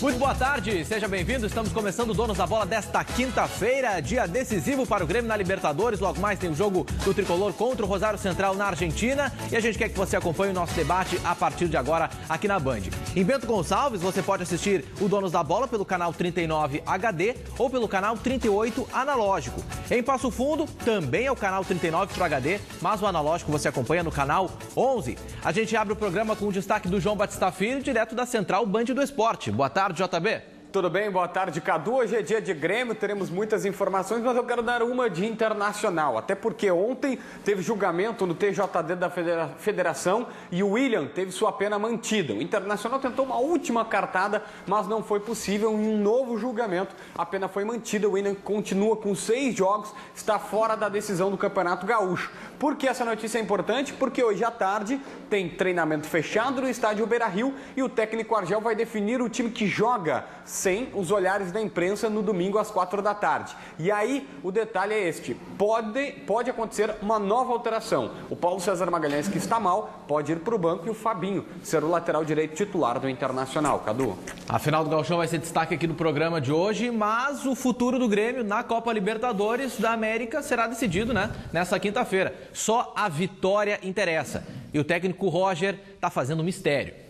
Muito boa tarde, seja bem-vindo. Estamos começando o Donos da Bola desta quinta-feira, dia decisivo para o Grêmio na Libertadores. Logo mais tem o jogo do Tricolor contra o Rosário Central na Argentina. E a gente quer que você acompanhe o nosso debate a partir de agora aqui na Band. Em Bento Gonçalves, você pode assistir o Donos da Bola pelo canal 39 HD ou pelo canal 38 Analógico. Em Passo Fundo, também é o canal 39 para HD, mas o analógico você acompanha no canal 11. A gente abre o programa com o destaque do João Batista Filho, direto da Central Band do Esporte. Boa tarde tarde, JB. Tudo bem? Boa tarde, Cadu. Hoje é dia de Grêmio, teremos muitas informações, mas eu quero dar uma de internacional. Até porque ontem teve julgamento no TJD da Federação e o William teve sua pena mantida. O Internacional tentou uma última cartada, mas não foi possível. Em um novo julgamento, a pena foi mantida. O William continua com seis jogos, está fora da decisão do Campeonato Gaúcho. Por que essa notícia é importante? Porque hoje à tarde tem treinamento fechado no estádio Beira Rio e o técnico Argel vai definir o time que joga sem os olhares da imprensa no domingo às quatro da tarde. E aí o detalhe é este: pode, pode acontecer uma nova alteração. O Paulo César Magalhães, que está mal, pode ir para o banco e o Fabinho ser o lateral direito titular do Internacional. Cadu. A final do Galchão vai ser destaque aqui no programa de hoje, mas o futuro do Grêmio na Copa Libertadores da América será decidido né, nessa quinta-feira. Só a vitória interessa. E o técnico Roger está fazendo mistério.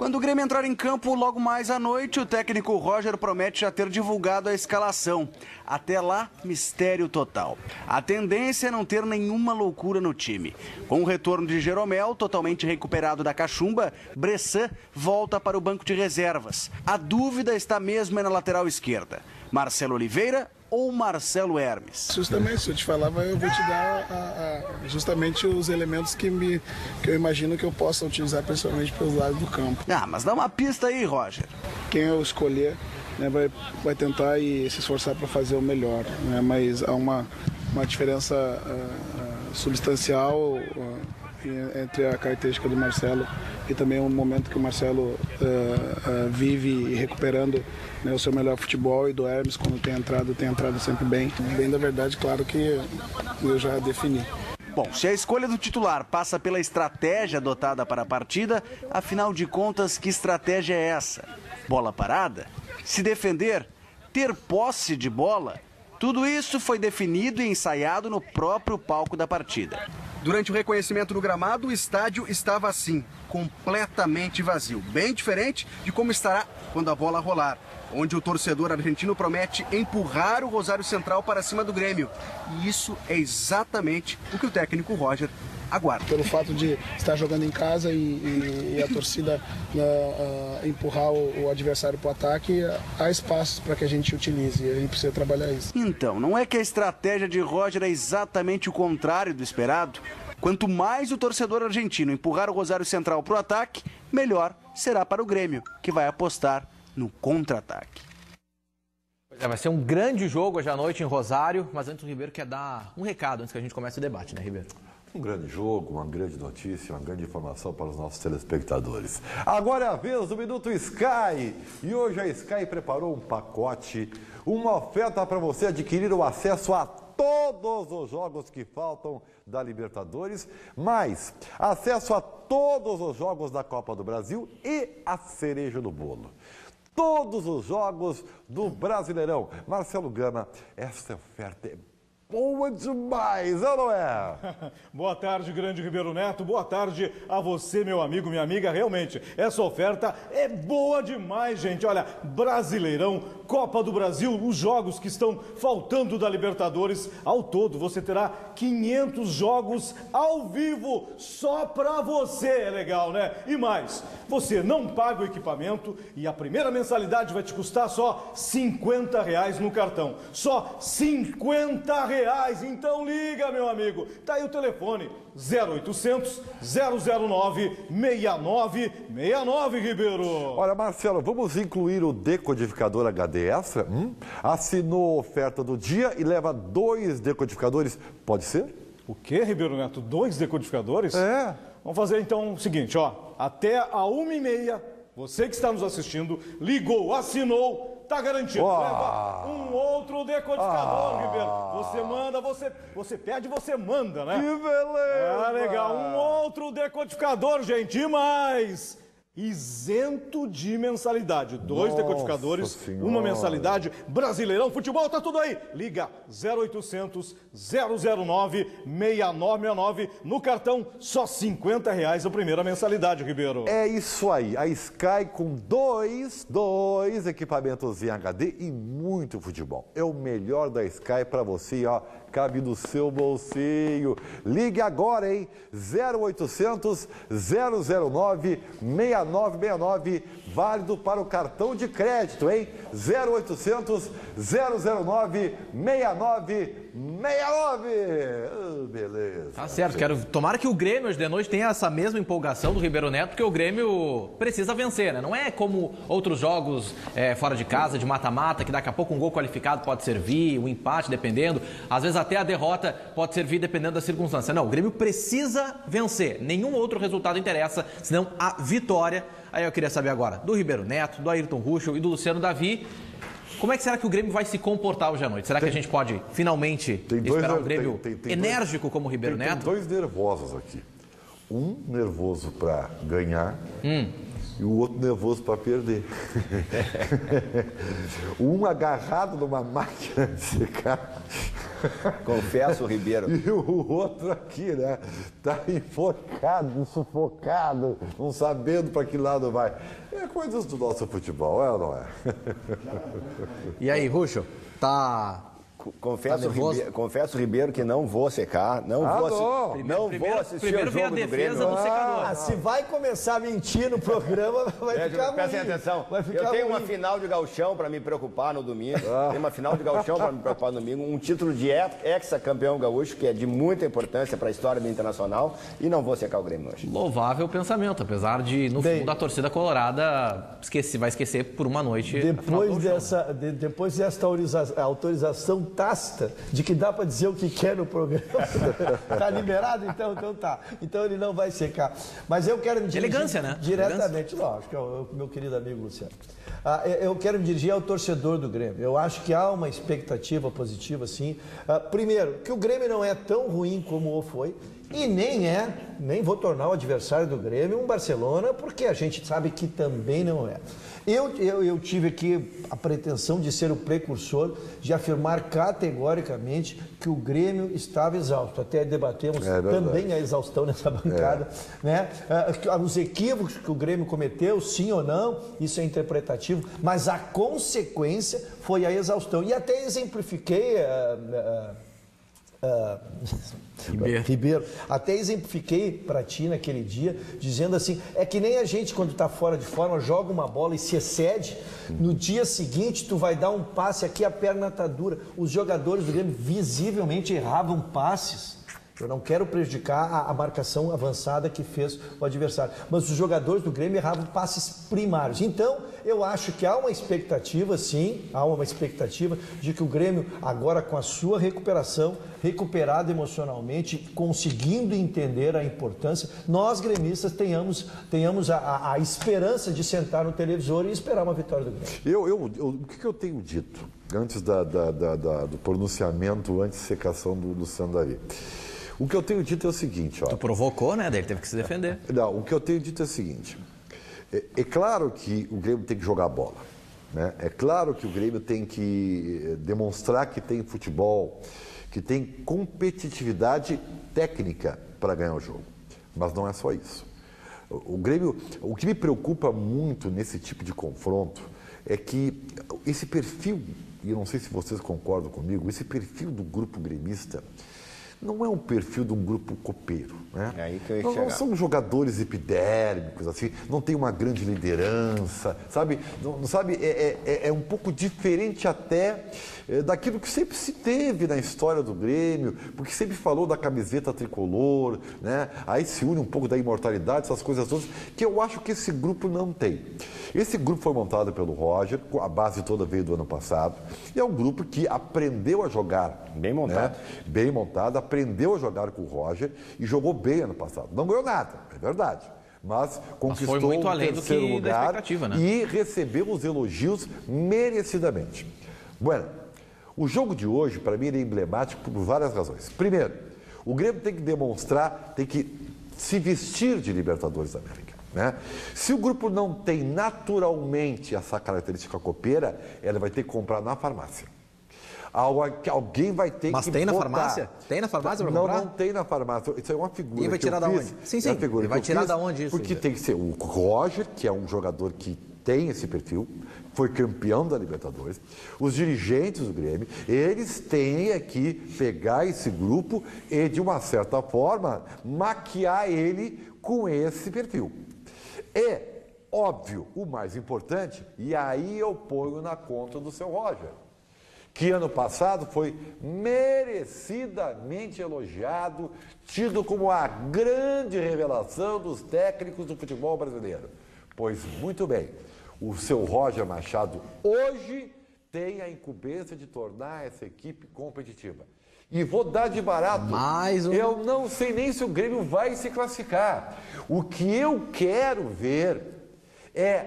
Quando o Grêmio entrar em campo logo mais à noite, o técnico Roger promete já ter divulgado a escalação. Até lá, mistério total. A tendência é não ter nenhuma loucura no time. Com o retorno de Jeromel, totalmente recuperado da cachumba, Bressan volta para o banco de reservas. A dúvida está mesmo na lateral esquerda. Marcelo Oliveira ou Marcelo Hermes? Justamente, se eu te falava, eu vou te dar a, a, justamente os elementos que, me, que eu imagino que eu possa utilizar principalmente pelos lados do campo. Ah, mas dá uma pista aí, Roger. Quem eu escolher né, vai, vai tentar e se esforçar para fazer o melhor, né, mas há uma, uma diferença uh, substancial uh, entre a característica do Marcelo e também o momento que o Marcelo vive recuperando né, o seu melhor futebol e do Hermes, quando tem entrado, tem entrado sempre bem. Bem da verdade, claro que eu já defini. Bom, se a escolha do titular passa pela estratégia adotada para a partida, afinal de contas, que estratégia é essa? Bola parada? Se defender? Ter posse de bola? Tudo isso foi definido e ensaiado no próprio palco da partida. Durante o reconhecimento no gramado, o estádio estava assim, completamente vazio. Bem diferente de como estará quando a bola rolar onde o torcedor argentino promete empurrar o Rosário Central para cima do Grêmio. E isso é exatamente o que o técnico Roger aguarda. Pelo fato de estar jogando em casa e, e, e a torcida uh, uh, empurrar o, o adversário para o ataque, há espaços para que a gente utilize e a gente precisa trabalhar isso. Então, não é que a estratégia de Roger é exatamente o contrário do esperado? Quanto mais o torcedor argentino empurrar o Rosário Central para o ataque, melhor será para o Grêmio, que vai apostar no contra-ataque. É, vai ser um grande jogo hoje à noite em Rosário, mas antes o Ribeiro quer dar um recado antes que a gente comece o debate, né, Ribeiro? Um grande jogo, uma grande notícia, uma grande informação para os nossos telespectadores. Agora é a vez do Minuto Sky. E hoje a Sky preparou um pacote, uma oferta para você adquirir o acesso a todos os jogos que faltam da Libertadores, mais acesso a todos os jogos da Copa do Brasil e a cereja do bolo todos os jogos do Brasileirão. Marcelo Gama, essa oferta é boa demais, não é? Boa tarde, grande Ribeiro Neto. Boa tarde a você, meu amigo, minha amiga. Realmente, essa oferta é boa demais, gente. Olha, Brasileirão, Copa do Brasil, os jogos que estão faltando da Libertadores. Ao todo, você terá 500 jogos ao vivo só para você. É legal, né? E mais, você não paga o equipamento e a primeira mensalidade vai te custar só 50 reais no cartão. Só 50 reais. Então liga, meu amigo. Tá aí o telefone 0800 009 6969, Ribeiro. Olha, Marcelo, vamos incluir o decodificador HD extra? Hum? Assinou a oferta do dia e leva dois decodificadores. Pode ser? O que, Ribeiro Neto? Dois decodificadores? É. Vamos fazer então o seguinte, ó. Até a uma e meia, você que está nos assistindo, ligou, assinou, Tá garantido. Oh. Leva um outro decodificador, ah. Ribeiro. Você manda, você, você pede, você manda, né? Que beleza! É legal. Um outro decodificador, gente. E mais. Isento de mensalidade. Dois Nossa decodificadores, Senhora. uma mensalidade. Brasileirão Futebol, tá tudo aí. Liga 0800 009 6969. No cartão, só 50 reais a primeira mensalidade, Ribeiro. É isso aí, a Sky com dois, dois equipamentos em HD e muito futebol. É o melhor da Sky para você, ó, cabe no seu bolsinho. Ligue agora, hein? 0800 009 6969, válido para o cartão de crédito, hein? 0800 009 6969. Oh, beleza. Tá certo, quero. Tomara que o Grêmio hoje de noite tenha essa mesma empolgação do Ribeiro Neto, porque o Grêmio precisa vencer, né? Não é como outros jogos é, fora de casa, de mata-mata, que daqui a pouco um gol qualificado pode servir, um empate, dependendo. Às vezes até a derrota pode servir dependendo da circunstância. Não, o Grêmio precisa vencer. Nenhum outro resultado interessa, senão a vitória. Aí eu queria saber agora do Ribeiro Neto, do Ayrton Ruschel e do Luciano Davi. Como é que será que o Grêmio vai se comportar hoje à noite? Será que a gente pode finalmente Tem dois esperar um Grêmio tem- tem- tem enérgico como o Ribeiro tem, tem Neto? dois nervosos aqui. Um nervoso para ganhar Hum. E o outro nervoso para perder. um agarrado numa máquina de secar Confesso, Ribeiro. e o outro aqui, né? Tá enfocado, sufocado, não sabendo para que lado vai. É coisas do nosso futebol, é ou não é? E aí, Ruxo? Tá. Confesso, Tá? Ribeiro, confesso, Ribeiro, que não vou secar, não Ah, vou, assi- não. não Primeiro- vou assistir primeiro o vem a jogo do defesa Grêmio. do secador. Ah, se vai começar a mentir no programa, vai É, ficar prestem ruim. atenção. Vai ficar Eu tenho uma ruim. final de gauchão para me preocupar no domingo. Ah. Tem uma final de gauchão para me preocupar no domingo. Um título de ex-campeão gaúcho, que é de muita importância para a história do Internacional. E não vou secar o Grêmio hoje. Louvável pensamento, apesar de, no Bem- fundo, a torcida colorada esquece, vai esquecer por uma noite. Depois, dessa, de- depois autoriza- autorização tácita de que dá para dizer o que quer no programa, tá liberado? Então, então tá. Então ele não vai secar. Mas eu quero me dirigir Elegância, né? diretamente, lógico, é o meu querido amigo Luciano. Ah, eu- eu quero me dirigir ao torcedor do Grêmio. Eu acho que há uma expectativa positiva, sim. Ah, primeiro, que o Grêmio não é tão ruim como o foi. E nem é, nem vou tornar o adversário do Grêmio um Barcelona, porque a gente sabe que também não é. Eu, eu, eu tive aqui a pretensão de ser o precursor, de afirmar categoricamente que o Grêmio estava exausto. Até debatemos É também a exaustão nessa bancada. Né? Ah, Os equívocos que o Grêmio cometeu, sim ou não, isso é interpretativo, mas a consequência foi a exaustão. E até exemplifiquei. ah, ah, ah, Ribeiro. Ribeiro. Até exemplifiquei para ti naquele dia, dizendo assim: é que nem a gente, quando está fora de forma, joga uma bola e se excede. No dia seguinte, tu vai dar um passe aqui, a perna está dura. Os jogadores do Grêmio visivelmente erravam passes. Eu não quero prejudicar a, a marcação avançada que fez o adversário. Mas os jogadores do Grêmio erravam passes primários. Então, eu acho que há uma expectativa, sim, há uma expectativa de que o Grêmio, agora com a sua recuperação, recuperado emocionalmente, conseguindo entender a importância, nós gremistas tenhamos, tenhamos a, a- a esperança de sentar no televisor e esperar uma vitória do Grêmio. Eu, eu, eu- o que, eu tenho dito antes da- da- da- do pronunciamento, antes secação do Luciano? O que eu tenho dito é o seguinte, ó. Tu provocou, né? Daí ele teve que se defender. Não, o que eu tenho dito é o seguinte: é, é claro que o Grêmio tem que jogar bola. Né? É claro que o Grêmio tem que eh, demonstrar que tem futebol, que tem competitividade técnica para ganhar o jogo. Mas não é só isso. O o Grêmio, o que me preocupa muito nesse tipo de confronto é que esse perfil, e eu não sei se vocês concordam comigo, esse perfil do grupo gremista não é um perfil de um grupo copeiro. Né? É aí que eu ia não, não são jogadores epidérmicos, assim, não tem uma grande liderança, sabe? Não, não sabe é, é- é um pouco diferente até é, daquilo que sempre se teve na história do Grêmio, porque sempre falou da camiseta tricolor, né? Aí se une um pouco da imortalidade, essas coisas todas, que eu acho que esse grupo não tem. Esse grupo foi montado pelo Roger, a base toda veio do ano passado, e é um grupo que aprendeu a jogar. Bem montado. né? bem montado, aprendeu a jogar com o Roger e jogou bem ano passado. Não ganhou nada, é verdade. Mas conquistou muito o além do terceiro que da lugar né? e recebeu os elogios merecidamente. Bueno, o jogo de hoje, para mim, ele é emblemático por várias razões. Primeiro, o Grêmio tem que demonstrar, tem que se vestir de Libertadores da América. Né? Se o grupo não tem naturalmente essa característica copeira, ela vai ter que comprar na farmácia. Alguém vai ter Mas que tem na botar. farmácia? Tem na farmácia Não, comprar? não tem na farmácia. Isso é uma figura E vai tirar da onde? Sim, É sim. que vai tirar da onde isso, Porque tem que ser o Roger, que é um jogador que tem esse perfil, foi campeão da Libertadores. Os dirigentes do Grêmio, eles têm que pegar esse grupo e, de uma certa forma, maquiar ele com esse perfil. E, óbvio, o mais importante, e aí eu ponho na conta do seu Roger, que ano passado foi merecidamente elogiado, tido como a grande revelação dos técnicos do futebol brasileiro. Pois muito bem, o seu Roger Machado hoje tem a incumbência de tornar essa equipe competitiva. E vou dar de barato. Mais um- Eu não sei nem se o Grêmio vai se classificar. O que eu quero ver é,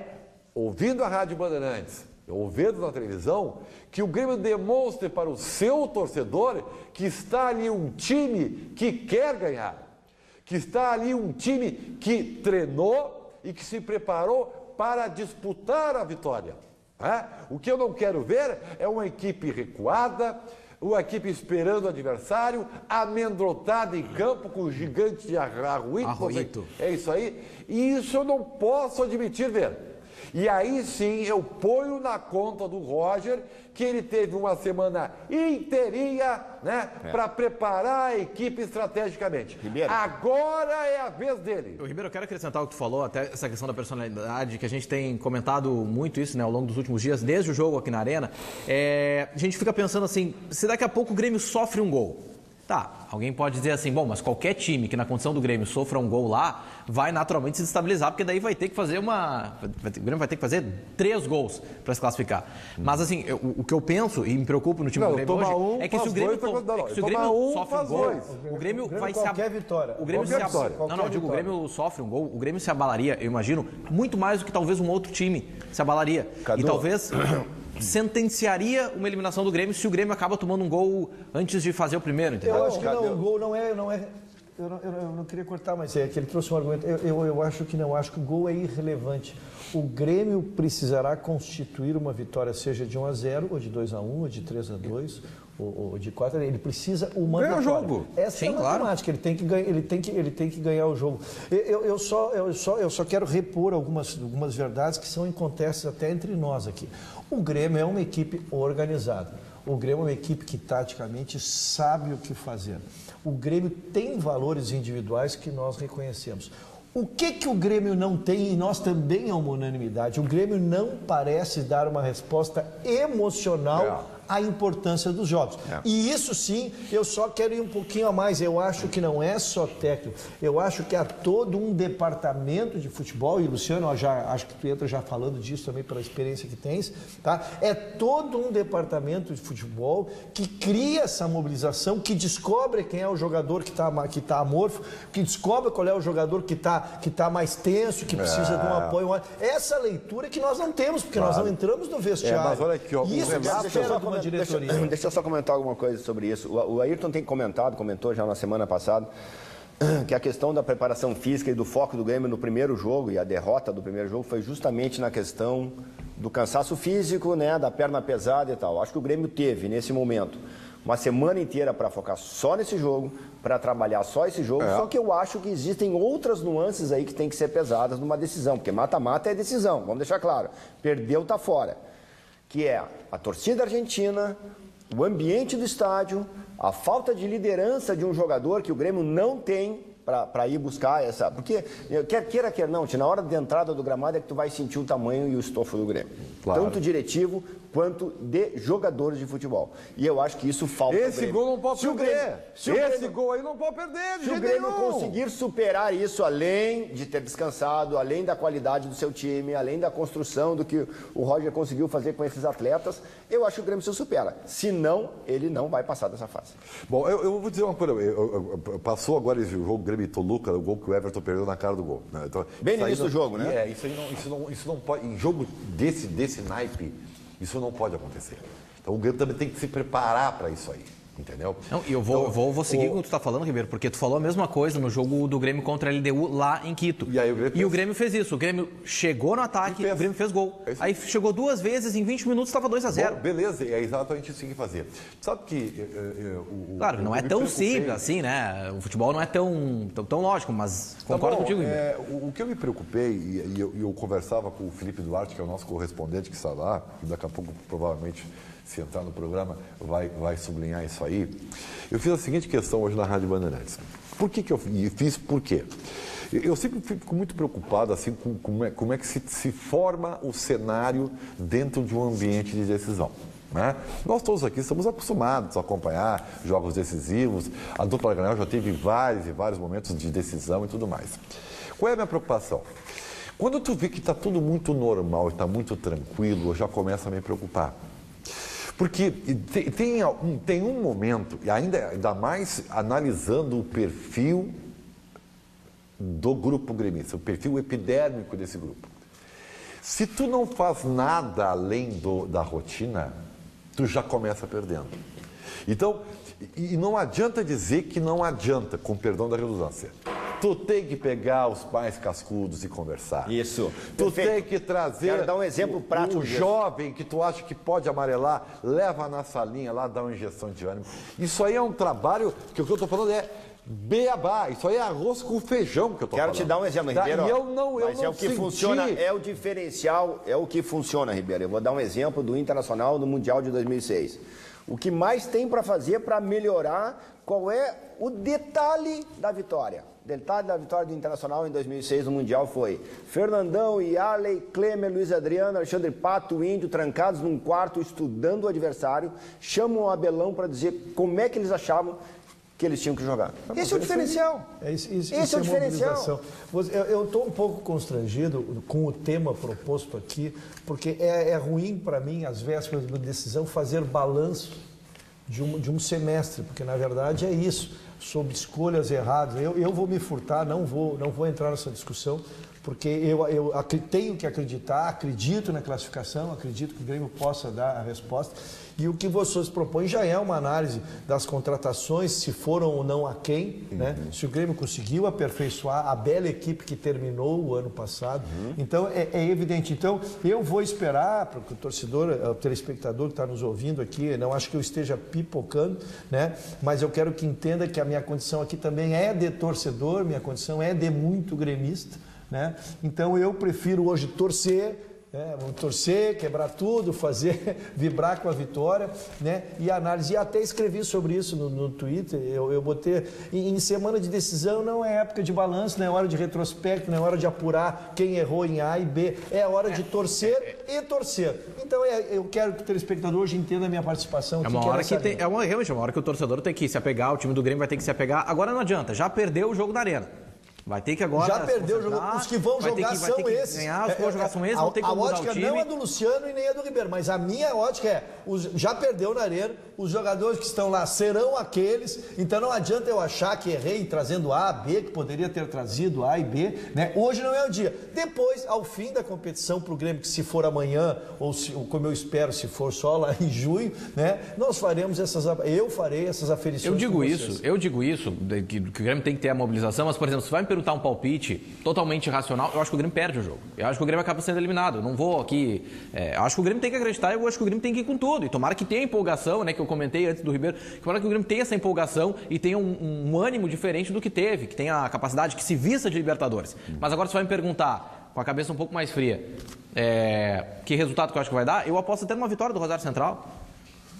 ouvindo a Rádio Bandeirantes, ouvindo na televisão, que o Grêmio demonstre para o seu torcedor que está ali um time que quer ganhar, que está ali um time que treinou e que se preparou para disputar a vitória. né? O que eu não quero ver é uma equipe recuada, uma equipe esperando o adversário, amedrontada em campo com o gigante de Arruito. Arruito. É isso aí. E isso eu não posso admitir ver. E aí sim eu ponho na conta do Roger que ele teve uma semana inteirinha, né, para preparar a equipe estrategicamente. Ribeiro. Agora é a vez dele. Ô, Ribeiro, eu quero acrescentar o que tu falou, até essa questão da personalidade, que a gente tem comentado muito isso né, ao longo dos últimos dias, desde o jogo aqui na Arena. É, a gente fica pensando assim, se daqui a pouco o Grêmio sofre um gol. Tá, alguém pode dizer assim, bom, mas qualquer time que na condição do Grêmio sofra um gol lá, vai naturalmente se estabilizar, porque daí vai ter que fazer uma. O Grêmio vai ter que fazer três gols para se classificar. Mas assim, eu- o que eu penso e me preocupa no time Não, do Grêmio hoje um, é que se o Grêmio, dois, to- é que se o Grêmio um, sofre um gol, dois. o Grêmio vai se qualquer ab- vitória. O Grêmio Qualquer se ab- vitória. Não, não, Qualquer eu digo, o. Grêmio sofre um gol, o Grêmio se abalaria, eu imagino, muito mais do que talvez um outro time se abalaria. Cadu. E talvez sentenciaria uma eliminação do Grêmio se o Grêmio acaba tomando um gol antes de fazer o primeiro, entendeu? Eu acho que não, o gol não é. Não é eu, não, eu não- eu não queria cortar, mas é que ele trouxe um argumento. Eu, eu, eu acho que não, eu acho que o gol é irrelevante. O Grêmio precisará constituir uma vitória, seja de 1 a 0 ou de 2 a 1 ou de 3 a 2 ou, ou de 4 a Ele precisa uma Ganhar o jogo. Essa Sim, é a claro. matemática, ele tem que ganhar, ele tem que, ele tem que ganhar o jogo. Eu, eu, eu só, eu, só, eu só quero repor algumas, algumas verdades que são incontestas até entre nós aqui. O Grêmio é uma equipe organizada. O Grêmio é uma equipe que taticamente sabe o que fazer. O Grêmio tem valores individuais que nós reconhecemos. O que, que o Grêmio não tem, e nós também é uma unanimidade, o Grêmio não parece dar uma resposta emocional à importância dos jogos. E isso sim, eu só quero ir um pouquinho a mais. Eu acho que não é só técnico, eu acho que há todo um departamento de futebol, e Luciano, já, acho que tu entra já falando disso também pela experiência que tens, tá? É todo um departamento de futebol que cria essa mobilização, que descobre quem é o jogador que está que tá amorfo, que descobre qual é o jogador que está que tá mais tenso, que precisa de um apoio. Essa leitura que nós não temos, porque nós não entramos no vestiário. É, mas olha aqui, ó, o Renato- diretoria. Deixa, deixa eu só comentar alguma coisa sobre isso. O, o Ayrton tem comentado, comentou já na semana passada, que a questão da preparação física e do foco do Grêmio no primeiro jogo e a derrota do primeiro jogo foi justamente na questão do cansaço físico, né, da perna pesada e tal. Acho que o Grêmio teve nesse momento uma semana inteira para focar só nesse jogo, para trabalhar só esse jogo. Só que eu acho que existem outras nuances aí que tem que ser pesadas numa decisão, porque mata-mata é decisão, vamos deixar claro. Perdeu, tá fora que é a torcida argentina, o ambiente do estádio, a falta de liderança de um jogador que o Grêmio não tem para ir buscar essa. Porque, quer queira, quer não, na hora de entrada do gramado é que tu vai sentir o tamanho e o estofo do Grêmio. Claro. Tanto diretivo quanto de jogadores de futebol. E eu acho que isso falta. Esse gol não pode Se perder. Grêmio- se Esse Grêmio- gol aí não pode perder, de se o Grêmio nenhum. conseguir superar isso, além de ter descansado, além da qualidade do seu time, além da construção do que o Roger conseguiu fazer com esses atletas, eu acho que o Grêmio se supera. Se não, ele não vai passar dessa fase. Bom, eu, eu vou dizer uma coisa. eu- eu- eu- passou agora esse jogo Grêmio e Toluca, o gol que o Everton perdeu na cara do gol. né? Então, Bem no início não- do jogo, né? É, isso aí não, isso não, isso não pode. Em jogo desse, desse naipe, isso não pode acontecer. Então o Grêmio também tem que se preparar para isso aí. Entendeu? Não, e eu vou, vou, vou seguir com o que tu está falando, Ribeiro, porque tu falou a mesma coisa no jogo do Grêmio contra a LDU lá em Quito. E aí o Grêmio E fez. o Grêmio fez isso. O Grêmio chegou no ataque, E o Grêmio fez gol. É. Aí chegou duas vezes, em 20 minutos estava 2 a 0 Bom, beleza, é exatamente isso que tem que fazer. Sabe que. eh, eh, o- Claro, não é tão simples assim, né? O futebol não é tão, tão, tão lógico, mas Tá concordo bom, contigo, Ribeiro. é, o, o que eu me preocupei, e, e eu, e eu conversava com o Felipe Duarte, que é o nosso correspondente que está lá, que daqui a pouco provavelmente, se entrar no programa, vai, vai sublinhar isso aí. Eu fiz a seguinte questão hoje na Rádio Bandeirantes. Por que, que eu fiz? Por quê? Eu sempre fico muito preocupado assim, com como é, como é que se, se forma o cenário dentro de um ambiente de decisão. Né? Nós todos aqui estamos acostumados a acompanhar jogos decisivos. A dupla Granal já teve vários e vários momentos de decisão e tudo mais. Qual é a minha preocupação? Quando tu vê que está tudo muito normal está muito tranquilo, eu já começo a me preocupar. Porque tem, tem, um, tem um momento, e ainda, ainda mais analisando o perfil do grupo gremista, o perfil epidérmico desse grupo. Se tu não faz nada além do, da rotina, tu já começa perdendo. Então, e não adianta dizer que não adianta, com perdão da redundância. Tu tem que pegar os pais cascudos e conversar. Isso. Tu Perfeito. tem que trazer. Quero dar um exemplo o- prático O jovem que tu acha que pode amarelar, leva na salinha lá, dá uma injeção de ânimo. Isso aí é um trabalho que o que eu estou falando é beabá. Isso aí é arroz com feijão que eu estou Quero falando. te dar um exemplo, Tá? Ribeiro. Eu não, eu Mas não é o que senti- funciona, é o diferencial, é o que funciona, Ribeiro. Eu vou dar um exemplo do Internacional no Mundial de 2006. O que mais tem para fazer para melhorar qual é o detalhe da vitória? Detalhe da vitória do Internacional em 2006 no Mundial foi Fernandão, Yarley, Klemer, Luiz Adriano, Alexandre Pato, Índio, trancados num quarto estudando o adversário, chamam o Abelão para dizer como é que eles achavam que eles tinham que jogar. Esse é o diferencial. É isso, isso, Esse isso é o diferencial. Eu estou um pouco constrangido com o tema proposto aqui, porque é, é ruim para mim, às vésperas da decisão, fazer balanço de um, de um semestre, porque na verdade é isso, sob escolhas erradas. Eu, eu vou me furtar, não vou, não vou entrar nessa discussão, porque eu, eu tenho que acreditar, acredito na classificação, acredito que o Grêmio possa dar a resposta. E o que vocês propõem já é uma análise das contratações, se foram ou não a quem, né? se o Grêmio conseguiu aperfeiçoar a bela equipe que terminou o ano passado. Então, é, é evidente. Então, eu vou esperar para que o torcedor, eh, o telespectador que está nos ouvindo aqui, não acho que eu esteja pipocando, né? mas eu quero que entenda que a minha condição aqui também é de torcedor, minha condição é de muito gremista. Né? Então, eu prefiro hoje torcer é, vamos torcer, quebrar tudo, fazer, vibrar com a vitória, né? E análise. E até escrevi sobre isso no, no Twitter. Eu, eu botei. Em, em semana de decisão não é época de balanço, não é hora de retrospecto, não é hora de apurar quem errou em A e B. É hora de torcer e torcer. Então é, eu quero que o telespectador hoje entenda a minha participação. É uma é hora que tem, é uma, realmente uma hora que o torcedor tem que se apegar, o time do Grêmio vai ter que se apegar. Agora não adianta, já perdeu o jogo na arena. Vai ter que agora. Já perdeu o jogo. Os que vão jogar que- são esses. Ganhar, os que vão É, jogar é, são esses, a, vão ter que a o ótica não é do Luciano e nem é do Ribeiro, mas a minha ótica é: os- já perdeu na arena, os jogadores que estão lá serão aqueles, então não adianta eu achar que errei trazendo A, B, que poderia ter trazido A e B. Né? Hoje não é o dia. Depois, ao fim da competição para o Grêmio, que se for amanhã, ou, se, ou como eu espero, se for só lá em junho, né? nós faremos essas. Eu farei essas aferições. Eu digo isso, eu digo isso, que, que o Grêmio tem que ter a mobilização, mas, por exemplo, se vai me perguntar um palpite totalmente irracional, eu acho que o Grêmio perde o jogo. Eu acho que o Grêmio acaba sendo eliminado. Eu não vou aqui. é, eu acho que o Grêmio tem que acreditar, eu acho que o Grêmio tem que ir com tudo. E tomara que tenha empolgação, né? Que eu comentei antes do Ribeiro, que tomara que o Grêmio tenha essa empolgação e tenha um, um ânimo diferente do que teve, que tenha a capacidade que se vista de Libertadores. Mas agora você vai me perguntar, com a cabeça um pouco mais fria, é, que resultado que eu acho que vai dar, eu aposto até numa vitória do Rosário Central.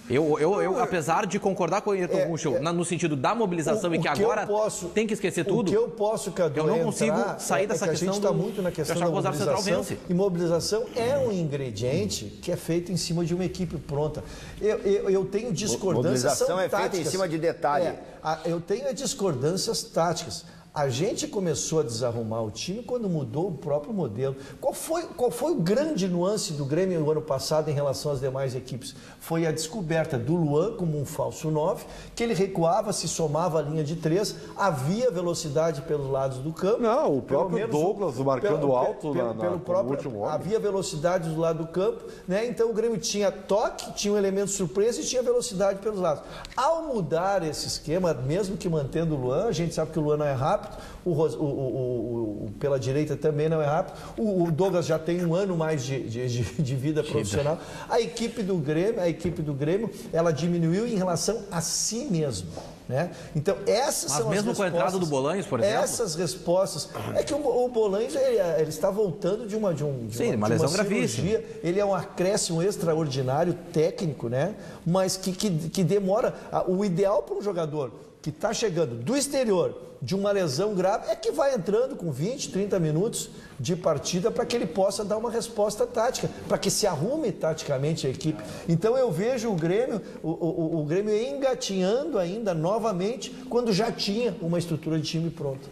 Eu, eu, eu, apesar de concordar com o Ayrton É, Ruschel, é. no sentido da mobilização O- e que, o que agora posso- tem que esquecer tudo. O que eu posso, Cadu, Eu não consigo sair é- dessa é que questão A gente está do- muito na questão da o mobilização. vence. E mobilização é um ingrediente que é feito em cima de uma equipe pronta. Eu, eu, eu tenho discordâncias Mobilização são é feita em cima de detalhe. É, eu tenho discordâncias táticas. A gente começou a desarrumar o time quando mudou o próprio modelo. Qual foi, qual foi o grande nuance do Grêmio no ano passado em relação às demais equipes? Foi a descoberta do Luan como um falso 9, que ele recuava, se somava à linha de três, havia velocidade pelos lados do campo. Não, o próprio Douglas marcando pelo- alto pelo, na- na- pelo próprio, último homem. havia velocidade do lado do campo, né? Então o Grêmio tinha toque, tinha um elemento surpresa e tinha velocidade pelos lados. Ao mudar esse esquema, mesmo que mantendo o Luan, a gente sabe que o Luan não é rápido, o, Ros- o- o- o- o- pela direita também não é rápido, o, Douglas já tem um ano mais de, de- de- vida profissional. A equipe do Grêmio, a equipe do Grêmio, ela diminuiu em relação a si mesmo. Né? Então, essas Mas são mesmo as com a entrada do Bolanhos, por exemplo? Essas respostas. É que o, o Bolanhos ele, ele está voltando de uma, de um, de Sim, uma de lesão cirurgia. gravíssima. Ele é um acréscimo extraordinário técnico, né? Mas que, que, que demora. O ideal para um jogador que está chegando do exterior de uma lesão grave é que vai entrando com 20, 30 minutos de partida para que ele possa dar uma resposta tática, para que se arrume taticamente a equipe. Então eu vejo o Grêmio, o, o, o Grêmio engatinhando ainda novamente quando já tinha uma estrutura de time pronta.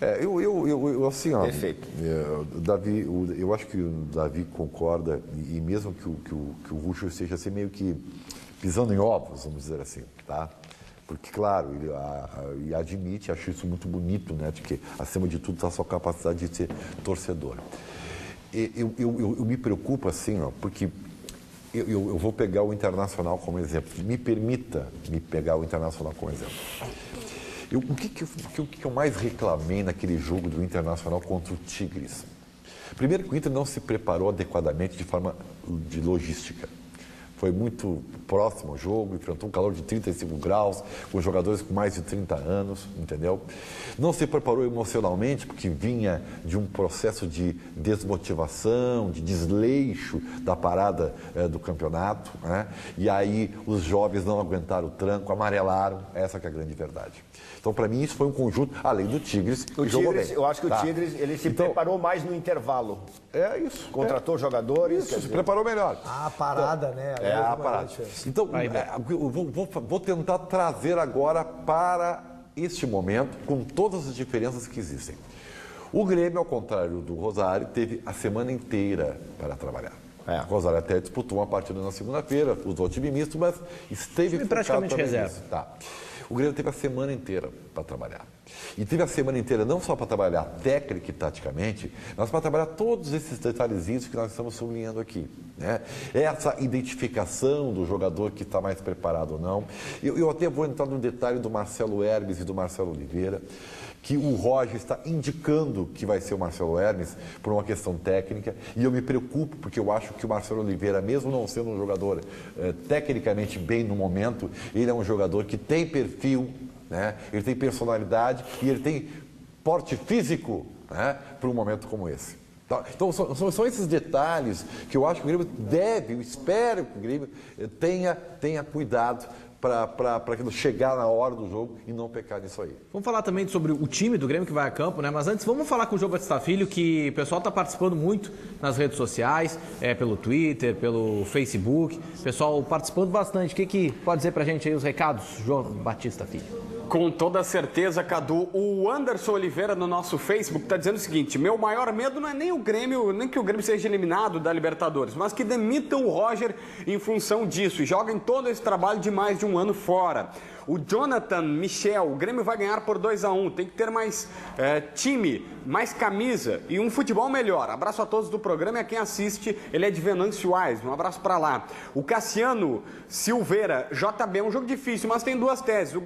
É, eu, eu, eu, eu, assim, ó. Perfeito. é, o Davi, eu acho que o Davi concorda, e, e mesmo que o, que o, que o Russo esteja assim, meio que pisando em ovos, vamos dizer assim, tá? Porque, claro, ele a- a- admite, acho isso muito bonito, né? De que, acima de tudo, está a sua capacidade de ser torcedor. E Eu, eu, eu, eu me preocupo, assim, ó, porque eu, vou pegar o Internacional como exemplo. Me permita me pegar o Internacional como exemplo. O que, que, o que eu mais reclamei naquele jogo do Internacional contra o Tigres? Primeiro que o Inter não se preparou adequadamente de forma de logística. Foi muito próximo ao jogo, enfrentou um calor de 35 graus, com jogadores com mais de 30 anos, entendeu? Não se preparou emocionalmente, porque vinha de um processo de desmotivação, de desleixo da parada eh, do campeonato, né? E aí os jovens não aguentaram o tranco, amarelaram, essa que é a grande verdade. Então, para mim, isso foi um conjunto, além do Tigres, que O jogou Tigres, bem. eu acho que o Tá? Tigres ele se Então, preparou mais no intervalo. É isso. Contratou é. jogadores. Isso, se dizer, preparou melhor. A parada, né? É, a uma parada. Então, é, eu vou, vou- vou tentar trazer agora para este momento, com todas as diferenças que existem. O Grêmio, ao contrário do Rosário, teve a semana inteira para trabalhar. É. O Rosário até disputou uma partida na segunda-feira, usou time misto, mas esteve Time praticamente reserva. Tá. O Grêmio teve a semana inteira para trabalhar. E teve a semana inteira não só para trabalhar técnica e taticamente, mas para trabalhar todos esses detalhezinhos que nós estamos sublinhando aqui. Né? Essa identificação do jogador que está mais preparado ou não. Eu, eu até vou entrar no detalhe do Marcelo Hermes e do Marcelo Oliveira, que o Roger está indicando que vai ser o Marcelo Hermes por uma questão técnica. E eu me preocupo porque eu acho que o Marcelo Oliveira, mesmo não sendo um jogador eh, tecnicamente bem no momento, ele é um jogador que tem perfil, né? ele tem personalidade e ele tem porte físico né? para um momento como esse. Então, são, são- são esses detalhes que eu acho que o Grêmio deve, eu espero que o Grêmio eh, tenha, tenha cuidado para chegar na hora do jogo e não pecar nisso aí. Vamos falar também sobre o time do Grêmio que vai a campo, né? Mas antes, vamos falar com o João Batista Filho, que o pessoal está participando muito nas redes sociais, é, pelo Twitter, pelo Facebook. Pessoal participando bastante. O que, que pode dizer pra gente aí os recados, João Batista Filho? Com toda certeza, Cadu. O Anderson Oliveira no nosso Facebook está dizendo o seguinte: meu maior medo não é nem o Grêmio, nem que o Grêmio seja eliminado da Libertadores, mas que demitam o Roger em função disso e joguem todo esse trabalho de mais de um ano fora. O Jonathan Michel, o Grêmio vai ganhar por 2 a 1 um. Tem que ter mais eh, time, mais camisa e um futebol melhor. Abraço a todos do programa e a quem assiste. Ele é de Venâncio Aires. Um abraço para lá. O Cassiano Silveira, JB, é um jogo difícil, mas tem duas teses. O,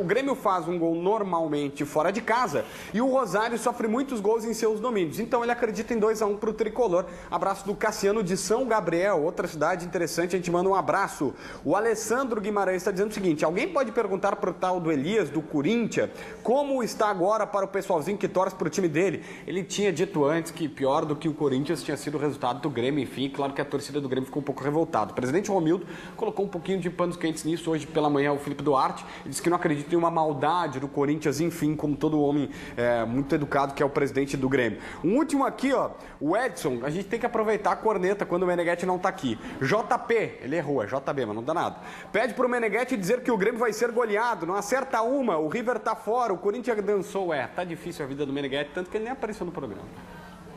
o Grêmio faz um gol normalmente fora de casa e o Rosário sofre muitos gols em seus domínios. Então ele acredita em 2 a 1 um para o tricolor. Abraço do Cassiano de São Gabriel, outra cidade interessante. A gente manda um abraço. O Alessandro Guimarães está dizendo o seguinte: alguém pode perguntar para o tal do Elias, do Corinthians, como está agora para o pessoalzinho que torce para o time dele? Ele tinha dito antes que pior do que o Corinthians tinha sido o resultado do Grêmio. Enfim, claro que a torcida do Grêmio ficou um pouco revoltada. O presidente Romildo colocou um pouquinho de panos quentes nisso hoje pela manhã. O Felipe Duarte ele disse que não acredita em uma maldade do Corinthians, enfim, como todo homem é, muito educado que é o presidente do Grêmio. Um último aqui, ó, o Edson, a gente tem que aproveitar a corneta quando o Meneghetti não tá aqui. JP, ele errou, é JB, mas não dá nada. Pede pro Meneghetti dizer que o Grêmio vai ser goleado, não acerta uma, o River tá fora, o Corinthians dançou. É, tá difícil a vida do Meneghetti, tanto que ele nem apareceu no programa.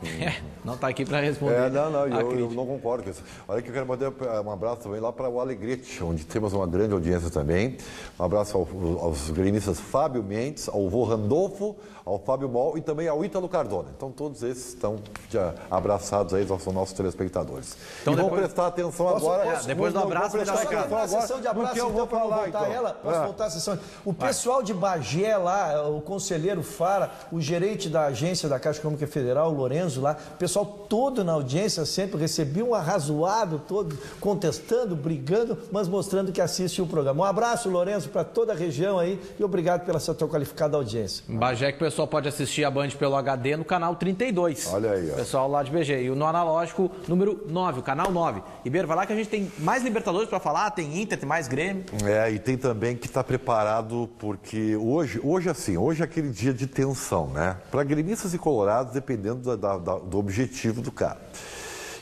É, não está aqui para responder. É, não, não, eu, eu, não concordo com isso. Olha que eu quero mandar um abraço também lá para o Alegrete, onde temos uma grande audiência também. Um abraço ao, aos gremistas Fábio Mendes, ao vô Randolfo, ao Fábio Mol e também ao Ítalo Cardona. Então todos esses estão já abraçados aí aos nossos telespectadores. Então, e vamos depois- prestar atenção Posso- agora. posso- depois do abraço, vai prestar atenção a agora sessão de abraço, eu então, vou não falar, voltar então. ela, posso É. voltar a sessão? O pessoal de Bagé lá, o conselheiro Fara, o gerente da agência da Caixa Econômica Federal, o Lorenzo lá, o pessoal todo na audiência sempre recebia um arrazoado todo, contestando, brigando, mas mostrando que assiste o programa. Um abraço, Lorenzo, para toda a região aí e obrigado pela sua tão qualificada audiência. Bagé que o pessoal pode assistir a Band pelo HD no canal 32. Olha aí, ó. Pessoal lá de BG. E o no analógico, número 9, o canal 9. Ribeiro, vai lá que a gente tem mais Libertadores para falar, tem Inter, tem mais Grêmio. É, e tem também que estar preparado, porque hoje, hoje assim, hoje é aquele dia de tensão, né? Para gremistas e colorados, dependendo da- da- da- do objetivo do cara.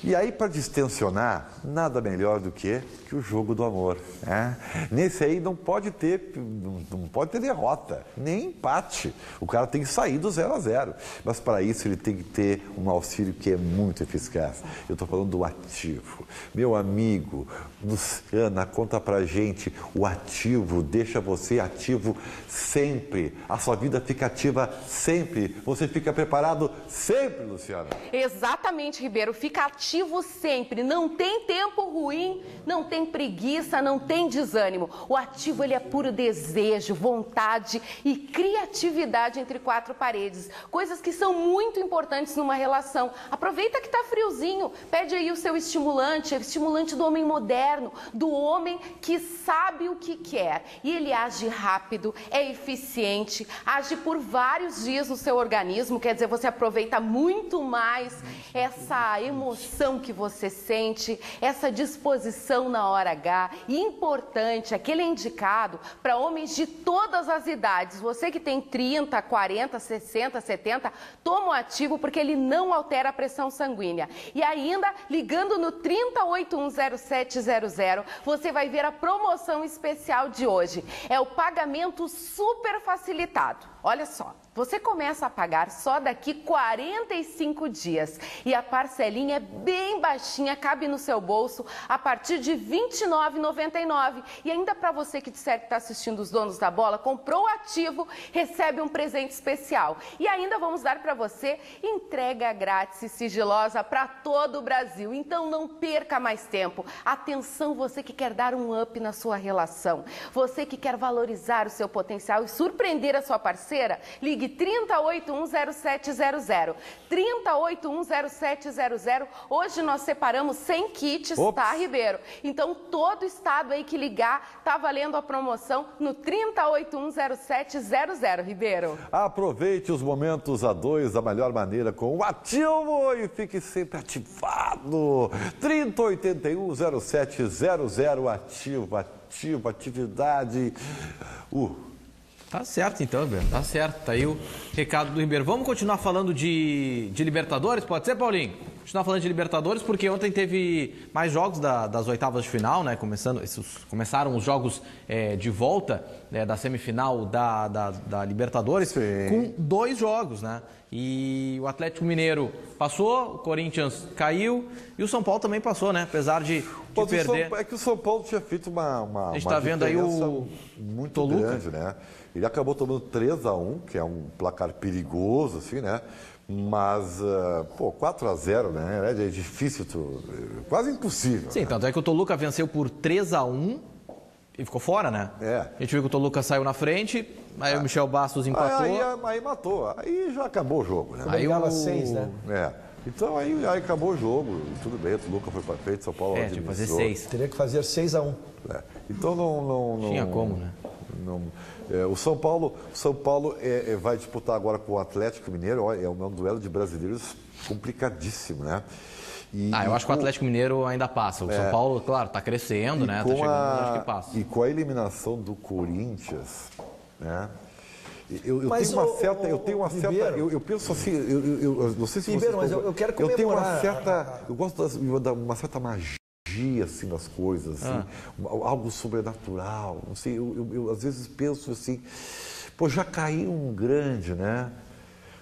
E aí, para distensionar, nada melhor do que, que o jogo do amor. Né? Nesse aí não pode ter, não, pode ter derrota, nem empate. O cara tem que sair do 0 a 0. Mas para isso ele tem que ter um auxílio que é muito eficaz. Eu estou falando do ativo. Meu amigo, Luciana, conta pra gente, o ativo deixa você ativo sempre. A sua vida fica ativa sempre. Você fica preparado sempre, Luciana. Exatamente, Ribeiro. Fica ativo sempre. Não tem tempo ruim, não tem preguiça, não tem desânimo. O ativo ele é puro desejo, vontade e criatividade entre quatro paredes. Coisas que são muito importantes numa relação. Aproveita que tá friozinho, pede aí o seu estimulante, é o estimulante do homem moderno, do homem que sabe o que quer. E ele age rápido, é eficiente, age por vários dias no seu organismo, quer dizer, você aproveita muito mais essa emoção que você sente, essa disposição na hora H. Importante, aquele é indicado para homens de todas as idades. Você que tem 30, 40, 60, 70, toma o ativo porque ele não altera a pressão sanguínea. E ainda, ligando no 30810700, você vai ver a promoção especial de hoje. É o pagamento super facilitado. Olha só. Você começa a pagar só daqui 45 dias e a parcelinha é bem baixinha, cabe no seu bolso a partir de R$ 29,99. E ainda para você que disser que está assistindo os donos da bola, comprou o ativo, recebe um presente especial. E ainda vamos dar para você entrega grátis e sigilosa para todo o Brasil. Então não perca mais tempo. Atenção, você que quer dar um up na sua relação, você que quer valorizar o seu potencial e surpreender a sua parceira, ligue 30810700. 30810700. Hoje nós separamos 100 kits, Ops. tá, Ribeiro? Então todo estado aí que ligar tá valendo a promoção no 30810700, Ribeiro. Aproveite os momentos a dois da melhor maneira com o Ativo e fique sempre ativado. 30810700 ativo, ativo, atividade. Uh, Tá certo então, Ribeiro. Tá certo. Tá aí o recado do Ribeiro. Vamos continuar falando de, de Libertadores? Pode ser, Paulinho? Continuar falando de Libertadores, porque ontem teve mais jogos da- das oitavas de final, né? Começando, esses- começaram os jogos eh, de volta né, da semifinal da, da, da Libertadores com dois jogos, né? E o Atlético Mineiro passou, o Corinthians caiu e o São Paulo também passou, né? Apesar de, de o São- perder. é que o São Paulo tinha feito uma, uma, A gente uma tá vendo aí o muito Toluca. grande, né? Ele acabou tomando 3 a 1 que é um placar perigoso, assim, né? Mas, ah, pô, 4 a 0 né? É difícil, tu, quase impossível. Sim, né? tanto é que o Toluca venceu por 3 a 1 e ficou fora, né? É. A gente viu que o Toluca saiu na frente, aí o Michel Bastos empatou. Aí, aí, aí matou, aí já acabou o jogo, né? Aí o- seis, né? É. Então aí, aí acabou o jogo, tudo bem, o Toluca foi para frente, São Paulo É, tinha que fazer administrou. seis. Teria que fazer 6 a 1 É. Então não, não, não- Tinha como, né? Não- é, o São Paulo, São Paulo é, é, vai disputar agora com o Atlético Mineiro. ó, É um, é duelo de brasileiros complicadíssimo, né? E- Ah, eu acho que o com- Atlético Mineiro ainda passa. O São Paulo, claro, tá crescendo, e né? Tá com chegando, a- acho que passa. E com a eliminação do Corinthians, né? Eu, eu tenho uma ô, certa, eu tenho uma certa, eu, eu penso assim, eu, eu, eu não sei se Ribeiro, vocês mas eu- eu quero eu tenho uma comemorar certa, eu gosto de uma certa magia assim das coisas, assim, Ah. algo sobrenatural, não sei, eu, eu- eu às vezes penso assim, pô, já caiu um grande, né?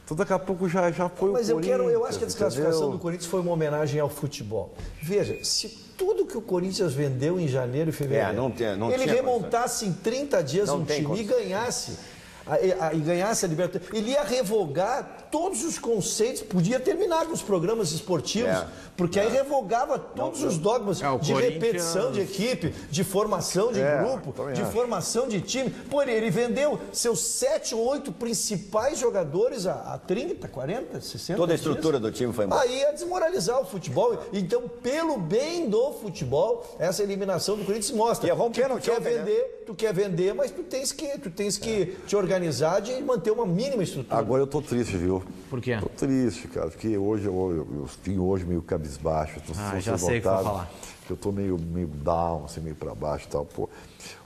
Então daqui a pouco já, já foi Mas o eu quero, eu acho que a desclassificação entendeu? do Corinthians foi uma homenagem ao futebol. Veja, se tudo que o Corinthians vendeu em janeiro e fevereiro, É, não tem- não ele tinha remontasse em 30 dias Não um time e condições. ganhasse. A- e- a- E ganhasse a Libertadores, ele ia revogar todos os conceitos, podia terminar com os programas esportivos, É. porque aí revogava todos os dogmas É, de repetição de equipe, de formação de É, grupo, de acho. formação de time. Pô, ele, ele vendeu seus sete ou oito principais jogadores a, a 30, 40, 60 Toda a dias. estrutura do time foi embora. Aí ia desmoralizar o futebol. Então, pelo bem do futebol, essa eliminação do Corinthians mostra E que tu pênalti quer né? vender, tu quer vender, mas tu tens que, tu tens que te organizar de manter uma mínima estrutura. Agora eu tô triste, viu? Por quê? Tô triste, cara, porque hoje eu, eu, eu hoje meio cabisbaixo. Tô, Ah, se já sei o que notaram, falar. Que eu tô meio, meio down, assim, meio pra baixo e tal. Pô,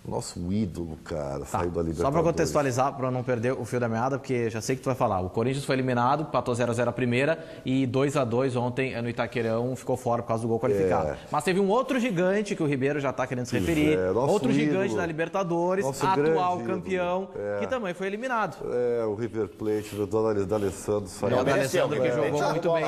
o nosso ídolo, cara, Tá. saiu da Libertadores. Só para contextualizar, para não perder o fio da meada, porque já sei que tu vai falar. O Corinthians foi eliminado, empatou 0x0 a primeira e 2x2 ontem no Itaquerão ficou fora por causa do gol qualificado. É. Mas teve um outro gigante que o Ribeiro já está querendo se referir. é, nosso outro gigante ídolo. da Libertadores, Nosso atual campeão, É. que também foi eliminado. É, o River Plate do Dona D'Alessandro saiu. Alessandro, que jogou muito bem.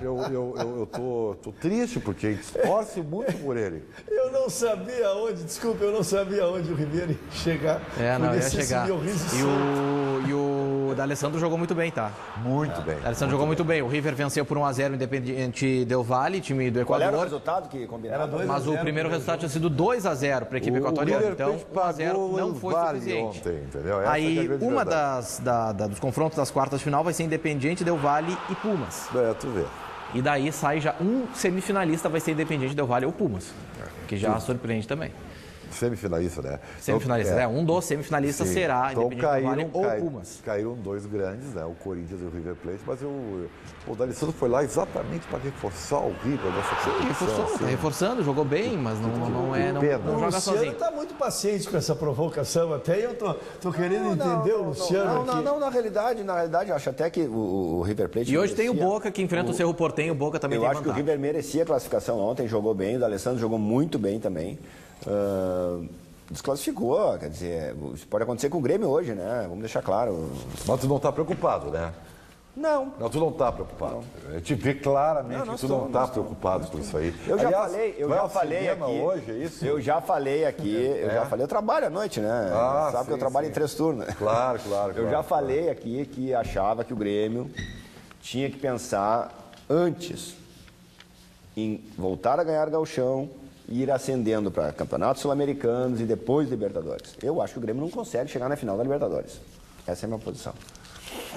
Eu, eu, eu, eu tô, tô triste porque a gente torce muito por ele. Eu não sabia onde, desculpa, eu não sabia onde o Ribeiro ia chegar. É, não, ia chegar. E o, e o D'Alessandro jogou muito bem, tá? Muito bem. O D'Alessandro jogou muito bem. O River venceu por 1x0 o Independente Del Valle, time do Qual era o Equador. resultado que combinava? Era dois Mas o primeiro resultado tinha sido 2x0 para a equipe O- equatoriana. O Então, Plate 1x0 pagou não foi Vale suficiente. ontem, entendeu? Essa Aí, é uma das da- da- dos confrontos das quartas de final vai ser Independiente, Del Valle e Pumas. É, tu vê. E daí sai já um semifinalista, vai ser Independiente, Del Valle ou Pumas. Que já surpreende também. Semifinalista, né? Semifinalista, Então, é. Um dos semifinalistas Sim. será então, Independiente, Del caíram, Valle ou cai- Pumas. Caíram dois grandes, né? O Corinthians e o River Plate, mas eu, o D'Alessandro foi lá exatamente para reforçar o River nessa competição. Reforçou, tá assim. reforçando, jogou bem, mas não, não, não é, não, não O joga Luciano sozinho. está muito paciente com essa provocação até e eu tô, tô querendo entender o Luciano Não, não, aqui. não, na realidade, na realidade, eu acho até que o, o River Plate. E hoje tem o Boca que enfrenta o Cerro Portenho, o Boca também Eu tem acho que o. River merecia a classificação ontem, jogou bem, o D'Alessandro jogou muito bem também. Ah, desclassificou, quer dizer, isso pode acontecer com o Grêmio hoje, né? Vamos deixar claro. Mas tu não está preocupado, né? Não. Não, tu não está preocupado. A gente vê claramente Não, não que tu estou, não está preocupado com isso aí. Eu já Aliás, falei, eu já falei aqui. hoje, é isso? Eu já falei aqui, eu É? já falei, eu trabalho à noite, né? Ah, Sabe que eu sim, trabalho sim. em três turnos. Claro, claro, Eu claro, já claro. falei aqui que achava que o Grêmio tinha que pensar antes em voltar a ganhar gauchão e ir ascendendo para campeonatos sul-americanos e depois Libertadores. Eu acho que o Grêmio não consegue chegar na final da Libertadores. Essa é a minha posição.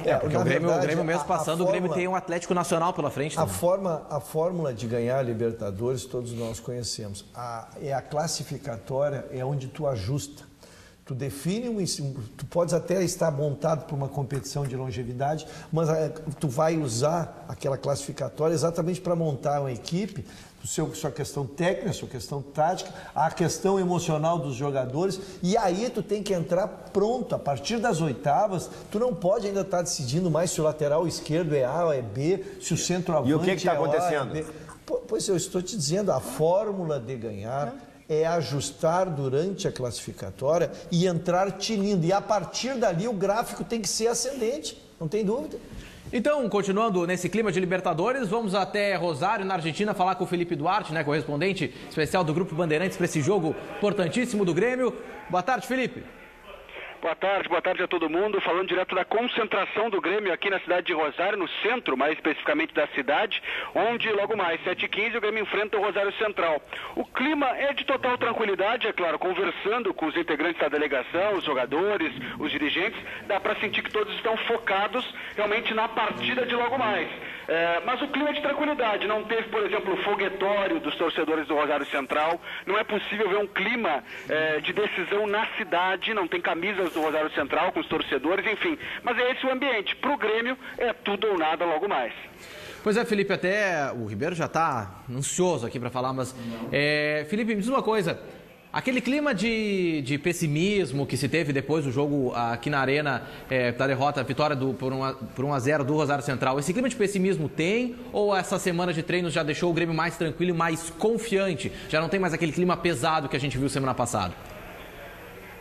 É, porque na o Grêmio, o verdade, Grêmio mesmo passando, o Grêmio fórmula- tem um Atlético Nacional pela frente. A, né? forma, a fórmula de ganhar a Libertadores todos nós conhecemos. A, é a classificatória, é onde tu ajusta. Tu define um, tu podes até estar montado para uma competição de longevidade, mas é, tu vai usar aquela classificatória exatamente para montar uma equipe, o seu, sua questão técnica, sua questão tática, a questão emocional dos jogadores, e aí tu tem que entrar pronto. A partir das oitavas, tu não pode ainda estar decidindo mais se o lateral esquerdo é A ou é B, se o centroavante E o que que tá é é acontecendo? Po- Pois eu estou te dizendo, a fórmula de ganhar é ajustar durante a classificatória e entrar tinindo. E a partir dali o gráfico tem que ser ascendente, não tem dúvida. Então, continuando nesse clima de Libertadores, vamos até Rosário, na Argentina, falar com o Felipe Duarte, né, correspondente especial do Grupo Bandeirantes para esse jogo importantíssimo do Grêmio. Boa tarde, Felipe. Boa tarde, boa tarde a todo mundo. Falando direto da concentração do Grêmio aqui na cidade de Rosário, no centro, mais especificamente da cidade, onde logo mais, 7h15, o Grêmio enfrenta o Rosário Central. O clima é de total tranquilidade, é claro, conversando com os integrantes da delegação, os jogadores, os dirigentes, dá para sentir que todos estão focados realmente na partida de logo mais. É, mas o clima é de tranquilidade, não teve, por exemplo, o foguetório dos torcedores do Rosário Central, não é possível ver um clima é, de decisão na cidade, não tem camisas do Rosário Central com os torcedores, enfim. Mas é esse o ambiente. Para o Grêmio, é tudo ou nada logo mais. Pois é, Felipe, até o Ribeiro já está ansioso aqui para falar, mas é, Felipe, me diz uma coisa. Aquele clima de, de, pessimismo que se teve depois do jogo aqui na Arena, é, da derrota, vitória do, por, 1 por 1 a 0 do Rosário Central, esse clima de pessimismo tem ou essa semana de treinos já deixou o Grêmio mais tranquilo e mais confiante? Já não tem mais aquele clima pesado que a gente viu semana passada?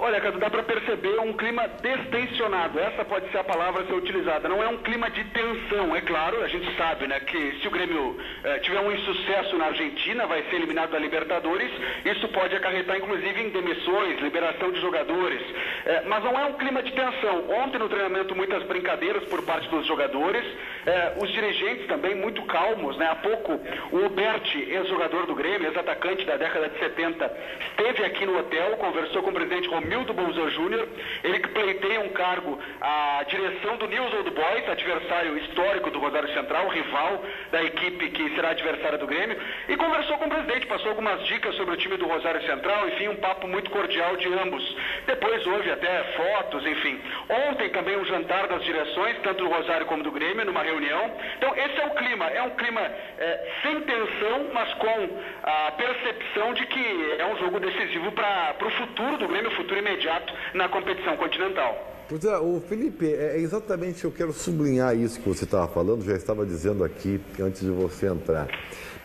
Olha, Cadu, dá para perceber um clima destensionado. Essa pode ser a palavra a ser utilizada. Não é um clima de tensão, é claro. A gente sabe, né, que se o Grêmio eh, tiver um insucesso na Argentina, vai ser eliminado da Libertadores. Isso pode acarretar, inclusive, em demissões, liberação de jogadores. Eh, mas não é um clima de tensão. Ontem no treinamento muitas brincadeiras por parte dos jogadores, eh, os dirigentes também muito calmos, né? Há pouco o Oberti, ex-jogador do Grêmio, ex-atacante da década de 70, esteve aqui no hotel, conversou com o presidente Romildo Romildo Bolzan Júnior, ele que pleiteia um cargo à direção do News Old Boys, adversário histórico do Rosário Central, rival da equipe que será adversária do Grêmio, e conversou com o presidente, passou algumas dicas sobre o time do Rosário Central, enfim, um papo muito cordial de ambos. Depois houve até fotos, enfim. Ontem também um jantar das direções, tanto do Rosário como do Grêmio, numa reunião. Então, esse é o clima, é um clima é, sem tensão, mas com a percepção de que é um jogo decisivo para o futuro do Grêmio, futuro imediato na competição continental. Pois é, o Felipe, é, é exatamente eu quero sublinhar isso que você estava falando, já estava dizendo aqui antes de você entrar.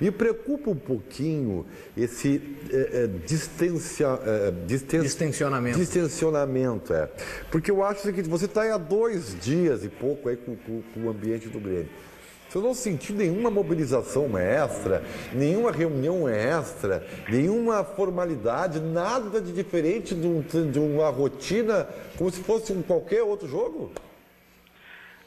Me preocupa um pouquinho esse é, é, distancia, é, disten... distensionamento. Distensionamento, é. Porque eu acho que você está há dois dias e pouco aí com, com, com o ambiente do Grêmio. Eu não senti nenhuma mobilização extra, nenhuma reunião extra, nenhuma formalidade, nada de diferente de, um, de uma rotina como se fosse um qualquer outro jogo?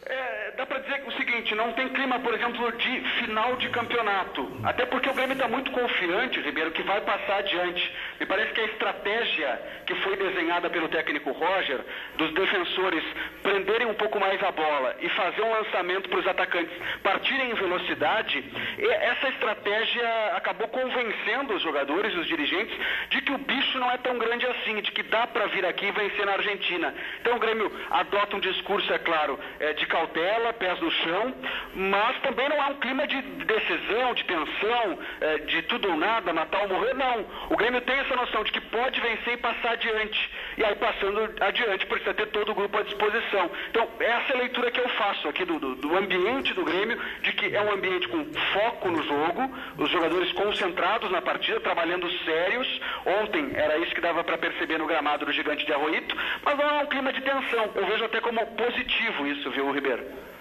É, dá para dizer o seguinte, não tem clima, por exemplo, de final de campeonato. Até porque o Grêmio está muito confiante, Ribeiro, que vai passar adiante. Me parece que a estratégia que foi desenhada pelo técnico Roger, dos defensores prenderem um pouco mais a bola e fazer um lançamento para os atacantes partirem em velocidade, essa estratégia acabou convencendo os jogadores, os dirigentes, de que o bicho não é tão grande assim, de que dá para vir aqui e vencer na Argentina. Então o Grêmio adota um discurso, é claro, é, de cautela, pés no chão, mas também não há um clima de decisão, de tensão, é, de tudo ou nada, matar ou morrer, não. O Grêmio tem essa noção de que pode vencer e passar adiante. E aí, passando adiante, precisa ter todo o grupo à disposição. Então, essa é a leitura que eu faço aqui do, do, do ambiente do Grêmio, de que é um ambiente com foco no jogo, os jogadores concentrados na partida, trabalhando sérios. Ontem era isso que dava para perceber no gramado do Gigante de Arroito, mas não é um clima de tensão. Eu vejo até como positivo isso, viu, Ribeiro?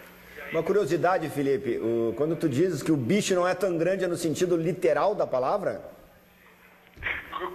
Uma curiosidade, Felipe, o, quando tu dizes que o bicho não é tão grande é no sentido literal da palavra?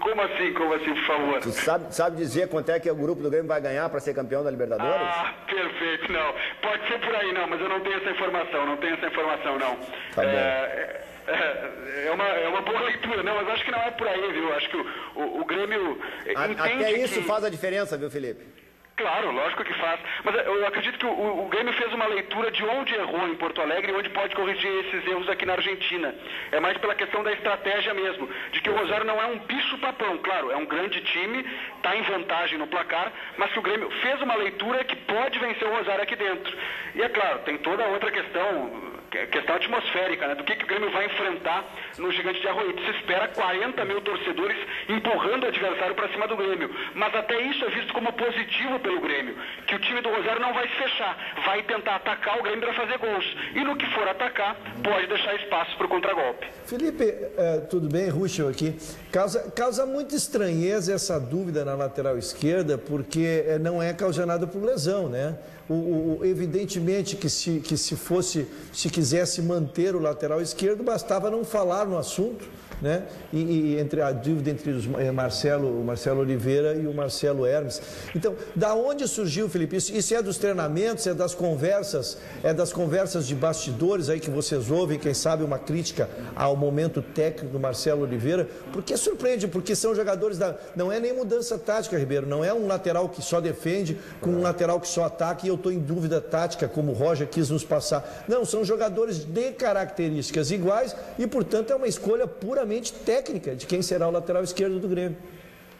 Como assim, como assim, por favor? Tu sabe, sabe dizer quanto é que o grupo do Grêmio vai ganhar para ser campeão da Libertadores? Ah, perfeito, não. Pode ser por aí, não, mas eu não tenho essa informação, não tenho essa informação, não. Tá é, é, é, uma, é uma boa leitura, não, mas acho que não é por aí, viu? Acho que o, o, o Grêmio A, Até isso que... faz a diferença, viu, Felipe? Claro, lógico que faz. Mas eu acredito que o, o, Grêmio fez uma leitura de onde errou em Porto Alegre e onde pode corrigir esses erros aqui na Argentina. É mais pela questão da estratégia mesmo, de que o Rosário não é um bicho-papão. Claro, é um grande time, está em vantagem no placar, mas que o Grêmio fez uma leitura que pode vencer o Rosário aqui dentro. E é claro, tem toda a outra questão questão atmosférica, né? Do que, que o Grêmio vai enfrentar no Gigante de Arroio. Se espera 40 mil torcedores empurrando o adversário para cima do Grêmio. Mas até isso é visto como positivo pelo Grêmio. Que o time do Rosário não vai se fechar. Vai tentar atacar o Grêmio para fazer gols. E no que for atacar, pode deixar espaço para o contragolpe. Felipe, é, tudo bem? Ruschel aqui. Causa, causa muita estranheza essa dúvida na lateral esquerda, porque é, não é causada por lesão, né? O, o, evidentemente que se, que se fosse, se quisesse manter o lateral esquerdo, bastava não falar no assunto né? E, e, entre a dúvida entre os eh, Marcelo, o Marcelo Oliveira e o Marcelo Hermes. Então, da onde surgiu, Felipe? Isso, isso, é dos treinamentos, é das conversas, é das conversas de bastidores aí que vocês ouvem, quem sabe uma crítica ao momento técnico do Marcelo Oliveira, porque surpreende, porque são jogadores da, não é nem mudança tática, Ribeiro, não é um lateral que só defende com um lateral que só ataca e eu estou em dúvida tática, como o Roger quis nos passar. Não, são jogadores de características iguais e, portanto, é uma escolha puramente técnica de quem será o lateral esquerdo do Grêmio.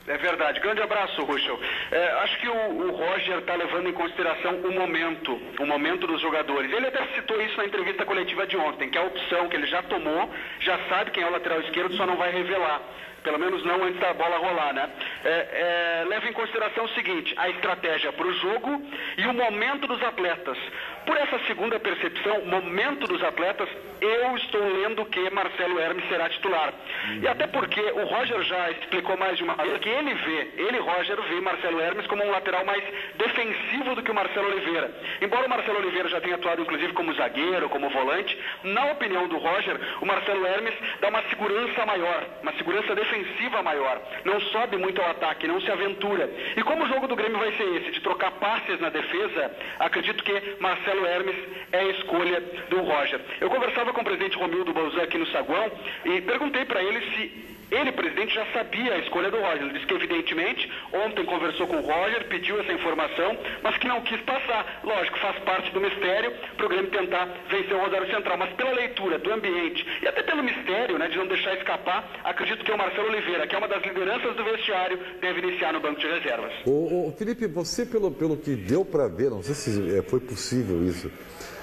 É verdade. Grande abraço, Ruschel. É, acho que o, o Roger está levando em consideração o momento, o momento dos jogadores. Ele até citou isso na entrevista coletiva de ontem, que a opção que ele já tomou, já sabe quem é o lateral esquerdo, só não vai revelar pelo menos não antes da bola rolar, né? É, é, leva em consideração o seguinte, a estratégia para o jogo e o momento dos atletas. Por essa segunda percepção, momento dos atletas, eu estou lendo que Marcelo Hermes será titular. E até porque o Roger já explicou mais de uma vez que ele vê, ele, Roger, vê Marcelo Hermes como um lateral mais defensivo do que o Marcelo Oliveira. Embora o Marcelo Oliveira já tenha atuado inclusive como zagueiro, como volante, na opinião do Roger, o Marcelo Hermes dá uma segurança maior, uma segurança defensiva maior. Não sobe muito ao ataque, não se aventura. E como o jogo do Grêmio vai ser esse, de trocar passes na defesa, acredito que Marcelo Hermes é a escolha do Roger. Eu conversava com o presidente Romildo Bolzan aqui no Saguão e perguntei para ele se ele, presidente, já sabia a escolha do Roger. Ele disse que, evidentemente, ontem conversou com o Roger, pediu essa informação, mas que não quis passar. Lógico, faz parte do mistério para o Grêmio tentar vencer o Rosário Central. Mas pela leitura do ambiente e até pelo mistério né, de não deixar escapar, acredito que o Marcelo Oliveira, que é uma das lideranças do vestiário, deve iniciar no banco de reservas. Ô Felipe, você, pelo, pelo que deu para ver, não sei se é, foi possível isso,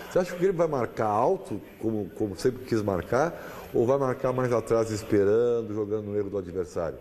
você acha que o Grêmio vai marcar alto, como, como sempre quis marcar, ou vai marcar mais atrás esperando, jogando no erro do adversário?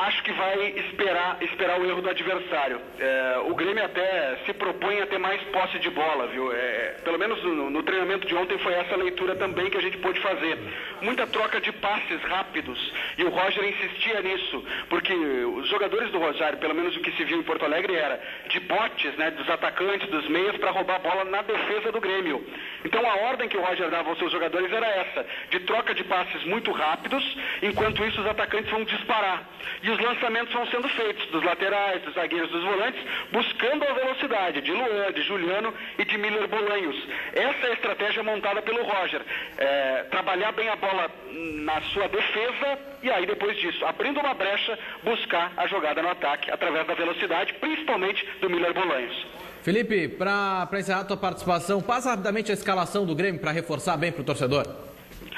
acho que vai esperar, esperar o erro do adversário. É, o Grêmio até se propõe a ter mais posse de bola, viu? É, pelo menos no, no, treinamento de ontem foi essa leitura também que a gente pôde fazer. Muita troca de passes rápidos e o Roger insistia nisso, porque os jogadores do Rosário, pelo menos o que se viu em Porto Alegre era de botes, né, dos atacantes, dos meias para roubar a bola na defesa do Grêmio. Então a ordem que o Roger dava aos seus jogadores era essa, de troca de passes muito rápidos, enquanto isso os atacantes vão disparar. E os lançamentos vão sendo feitos dos laterais, dos zagueiros, dos volantes, buscando a velocidade de Luan, de Juliano e de Miller Bolanhos. Essa é a estratégia montada pelo Roger. É, trabalhar bem a bola na sua defesa e aí depois disso, abrindo uma brecha, buscar a jogada no ataque através da velocidade, principalmente do Miller Bolanhos. Felipe, para encerrar a tua participação, passa rapidamente a escalação do Grêmio para reforçar bem para o torcedor.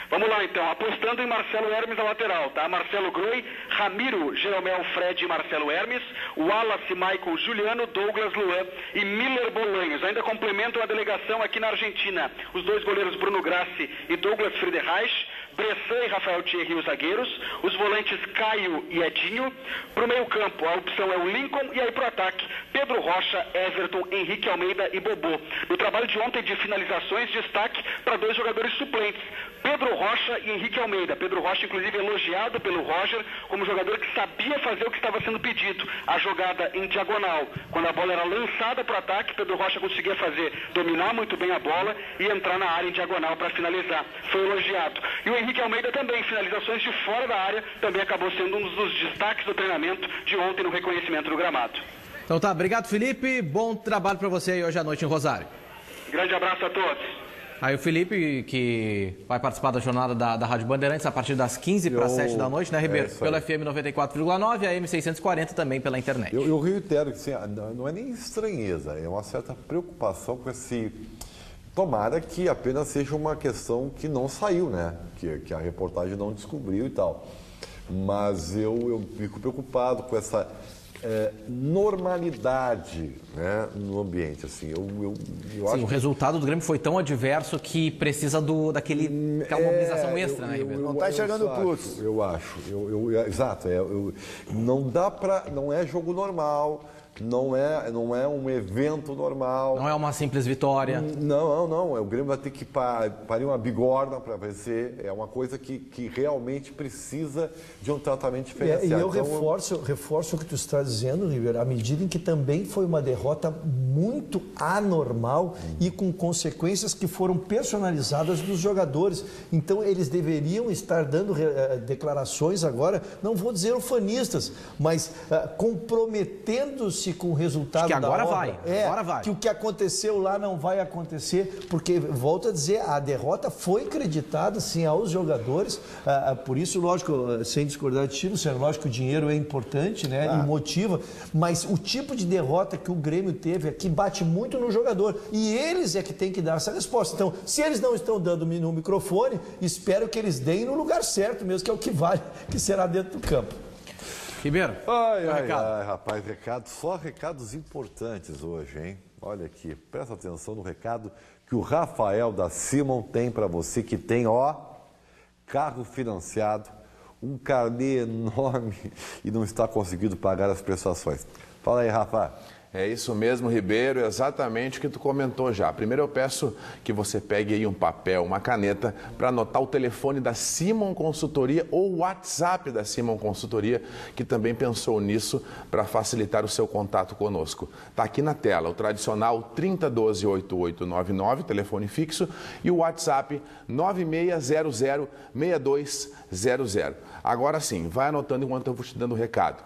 Vamos lá então, apostando em Marcelo Hermes na lateral, tá? Marcelo Groi, Ramiro, Jeromel Fred e Marcelo Hermes, Wallace, Michael, Juliano, Douglas Luan e Miller Bolanhos. Ainda complementam a delegação aqui na Argentina. Os dois goleiros Bruno Grassi e Douglas Friedreich, Bressan e Rafael Thierry, os zagueiros, os volantes Caio e Edinho. Para o meio campo, a opção é o Lincoln e aí para o ataque, Pedro Rocha, Everton, Henrique Almeida e Bobô. No trabalho de ontem de finalizações, destaque para dois jogadores suplentes, Pedro Rocha e Henrique Almeida. Pedro Rocha, inclusive, elogiado pelo Roger como jogador que sabia fazer o que estava sendo pedido, a jogada em diagonal. Quando a bola era lançada para o ataque, Pedro Rocha conseguia fazer, dominar muito bem a bola e entrar na área em diagonal para finalizar. Foi elogiado. E o Henrique Almeida também, finalizações de fora da área, também acabou sendo um dos destaques do treinamento de ontem no reconhecimento do gramado. Então tá, obrigado Felipe, bom trabalho para você aí hoje à noite em Rosário. Grande abraço a todos. Aí o Felipe, que vai participar da jornada da, da Rádio Bandeirantes a partir das 15 para 7 da noite, né, Ribeiro? É, Pelo FM 94,9 e a M640 também pela internet. Eu, eu reitero que assim, não é nem estranheza, é uma certa preocupação com esse. Tomara que apenas seja uma questão que não saiu, né? Que, que a reportagem não descobriu e tal. Mas eu, eu fico preocupado com essa é, normalidade né, no ambiente. Assim, eu, eu, eu Sim, o resultado do Grêmio foi tão adverso que precisa do, daquele, daquela é, mobilização extra, né, Ribeiro? Não está enxergando o plus. Eu acho, eu, eu, exato. É, não dá para. Não é jogo normal não é, não é um evento normal. Não é uma simples vitória. Não, não, não. O Grêmio vai ter que parir uma bigorna para vencer. É uma coisa que, que realmente precisa de um tratamento diferenciado. E, e eu então, reforço, eu... reforço o que tu está dizendo, Ribeiro, à medida em que também foi uma derrota muito anormal hum. e com consequências que foram personalizadas dos jogadores. Então eles deveriam estar dando uh, declarações agora, não vou dizer ufanistas, mas uh, comprometendo-se com o resultado que agora obra, vai, é, agora vai. Que o que aconteceu lá não vai acontecer, porque, volto a dizer, a derrota foi creditada, sim, aos jogadores. Ah, ah por isso, lógico, sem discordar de ti, Luciano, lógico que o dinheiro é importante, né? E motiva, mas o tipo de derrota que o Grêmio teve aqui bate muito no jogador. E eles é que tem que dar essa resposta. Então, se eles não estão dando no microfone, espero que eles deem no lugar certo mesmo, que é o que vale, que será dentro do campo. Ribeiro, Ai, ai, recado. ai, rapaz, recado, só recados importantes hoje, hein? Olha aqui, presta atenção no recado que o Rafael da Simon tem para você que tem, ó, carro financiado, um carnê enorme e não está conseguindo pagar as prestações. Fala aí, Rafa. É isso mesmo, Ribeiro, exatamente o que tu comentou já. Primeiro eu peço que você pegue aí um papel, uma caneta, para anotar o telefone da Simon Consultoria ou o WhatsApp da Simon Consultoria, que também pensou nisso para facilitar o seu contato conosco. Está aqui na tela o tradicional 3012-8899, telefone fixo, e o WhatsApp 9600-6200. Agora sim, vai anotando enquanto eu vou te dando o recado.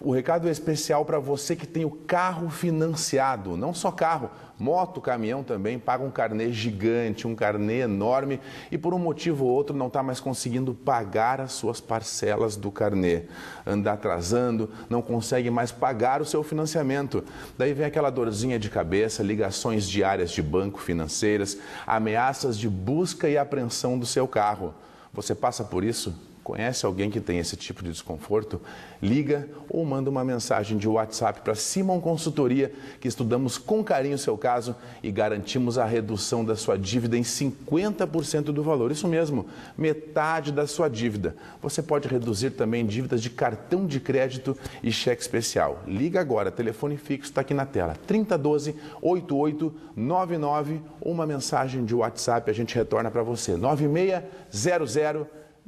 O recado é especial para você que tem o carro financiado, não só carro, moto, caminhão também, paga um carnê gigante, um carnê enorme e por um motivo ou outro não está mais conseguindo pagar as suas parcelas do carnê. Anda atrasando, não consegue mais pagar o seu financiamento. Daí vem aquela dorzinha de cabeça, ligações diárias de banco financeiras, ameaças de busca e apreensão do seu carro. Você passa por isso? Conhece alguém que tem esse tipo de desconforto? Liga ou manda uma mensagem de WhatsApp para Simon Consultoria, que estudamos com carinho o seu caso e garantimos a redução da sua dívida em 50% do valor. Isso mesmo, metade da sua dívida. Você pode reduzir também dívidas de cartão de crédito e cheque especial. Liga agora, telefone fixo está aqui na tela, 3012 8899 ou uma mensagem de WhatsApp, a gente retorna para você, 9600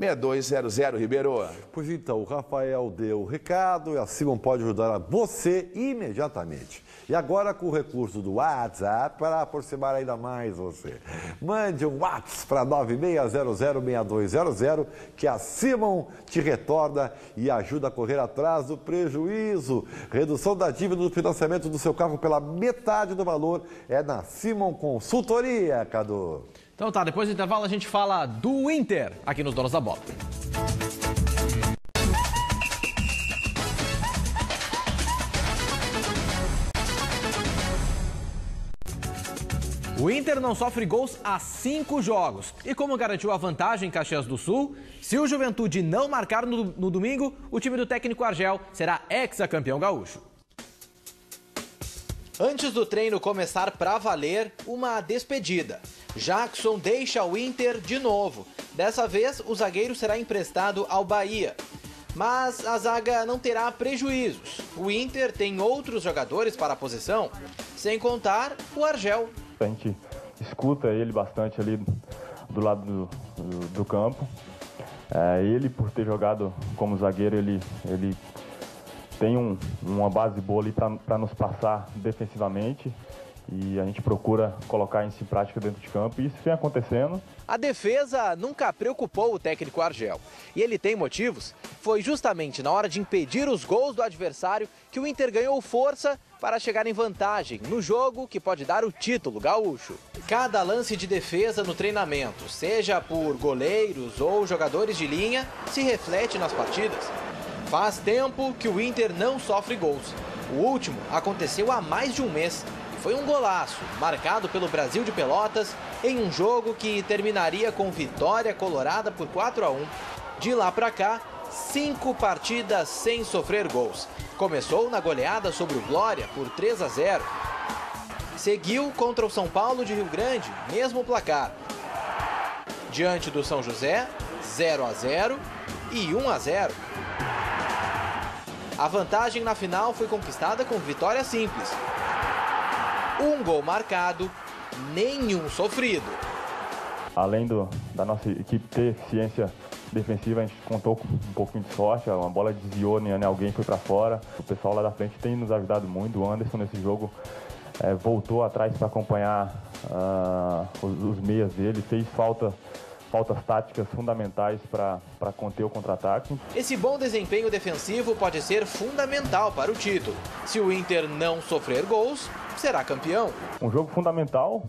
6200, Ribeiro. Pois então, o Rafael deu o recado e a Simon pode ajudar a você imediatamente. E agora com o recurso do WhatsApp para aproximar ainda mais você. Mande um WhatsApp para 96006200 que a Simon te retorna e ajuda a correr atrás do prejuízo. Redução da dívida do financiamento do seu carro pela metade do valor é na Simon Consultoria, Cadu. Então tá, depois do intervalo a gente fala do Inter aqui nos Donos da Bola. O Inter não sofre gols há cinco jogos. E como garantiu a vantagem em Caxias do Sul, se o Juventude não marcar no, no domingo, o time do técnico Argel será ex-campeão gaúcho. Antes do treino começar para valer, uma despedida. Jackson deixa o Inter de novo. Dessa vez, o zagueiro será emprestado ao Bahia. Mas a zaga não terá prejuízos. O Inter tem outros jogadores para a posição, sem contar o Argel. A gente escuta ele bastante ali do lado do, do, do campo. É, ele, por ter jogado como zagueiro, ele, ele tem um, uma base boa ali para nos passar defensivamente e a gente procura colocar isso em prática dentro de campo e isso vem acontecendo. A defesa nunca preocupou o técnico Argel e ele tem motivos. Foi justamente na hora de impedir os gols do adversário que o Inter ganhou força para chegar em vantagem no jogo que pode dar o título gaúcho. Cada lance de defesa no treinamento, seja por goleiros ou jogadores de linha, se reflete nas partidas. Faz tempo que o Inter não sofre gols. O último aconteceu há mais de um mês. Foi um golaço, marcado pelo Brasil de Pelotas, em um jogo que terminaria com vitória colorada por 4 a 1. De lá para cá, cinco partidas sem sofrer gols. Começou na goleada sobre o Glória por 3 a 0. Seguiu contra o São Paulo de Rio Grande, mesmo placar. Diante do São José, 0 a 0 e 1 a 0. A vantagem na final foi conquistada com vitória simples. Um gol marcado, nenhum sofrido. Além do, da nossa equipe ter eficiência defensiva, a gente contou com um pouquinho de sorte, uma bola desviou, né, alguém foi para fora. O pessoal lá da frente tem nos ajudado muito. O Anderson nesse jogo é, voltou atrás para acompanhar uh, os, os meias dele, fez falta faltas táticas fundamentais para conter o contra-ataque. Esse bom desempenho defensivo pode ser fundamental para o título. Se o Inter não sofrer gols, será campeão. Um jogo fundamental,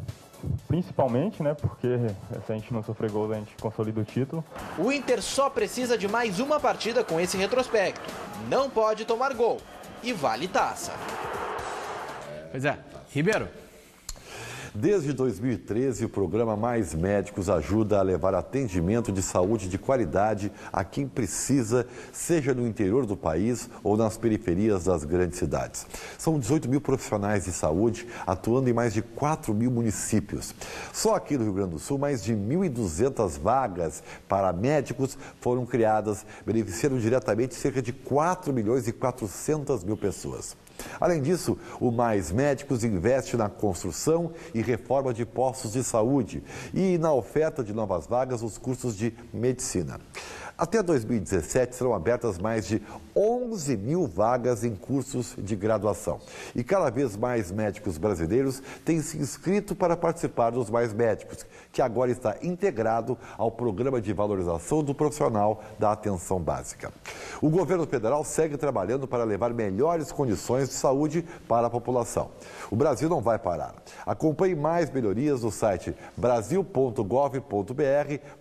principalmente, né? Porque se a gente não sofrer gols, a gente consolida o título. O Inter só precisa de mais uma partida com esse retrospecto. Não pode tomar gol e vale taça. Pois é, Ribeiro. Desde 2013, o programa Mais Médicos ajuda a levar atendimento de saúde de qualidade a quem precisa, seja no interior do país ou nas periferias das grandes cidades. São 18 mil profissionais de saúde atuando em mais de 4 mil municípios. Só aqui no Rio Grande do Sul, mais de 1.200 vagas para médicos foram criadas, beneficiando diretamente cerca de 4 milhões e 400 mil pessoas. Além disso, o Mais Médicos investe na construção e reforma de postos de saúde e na oferta de novas vagas nos cursos de medicina. Até 2017 serão abertas mais de 11 mil vagas em cursos de graduação. E cada vez mais médicos brasileiros têm se inscrito para participar dos Mais Médicos, que agora está integrado ao Programa de Valorização do Profissional da Atenção Básica. O governo federal segue trabalhando para levar melhores condições de saúde para a população. O Brasil não vai parar. Acompanhe mais melhorias no site brasil.gov.br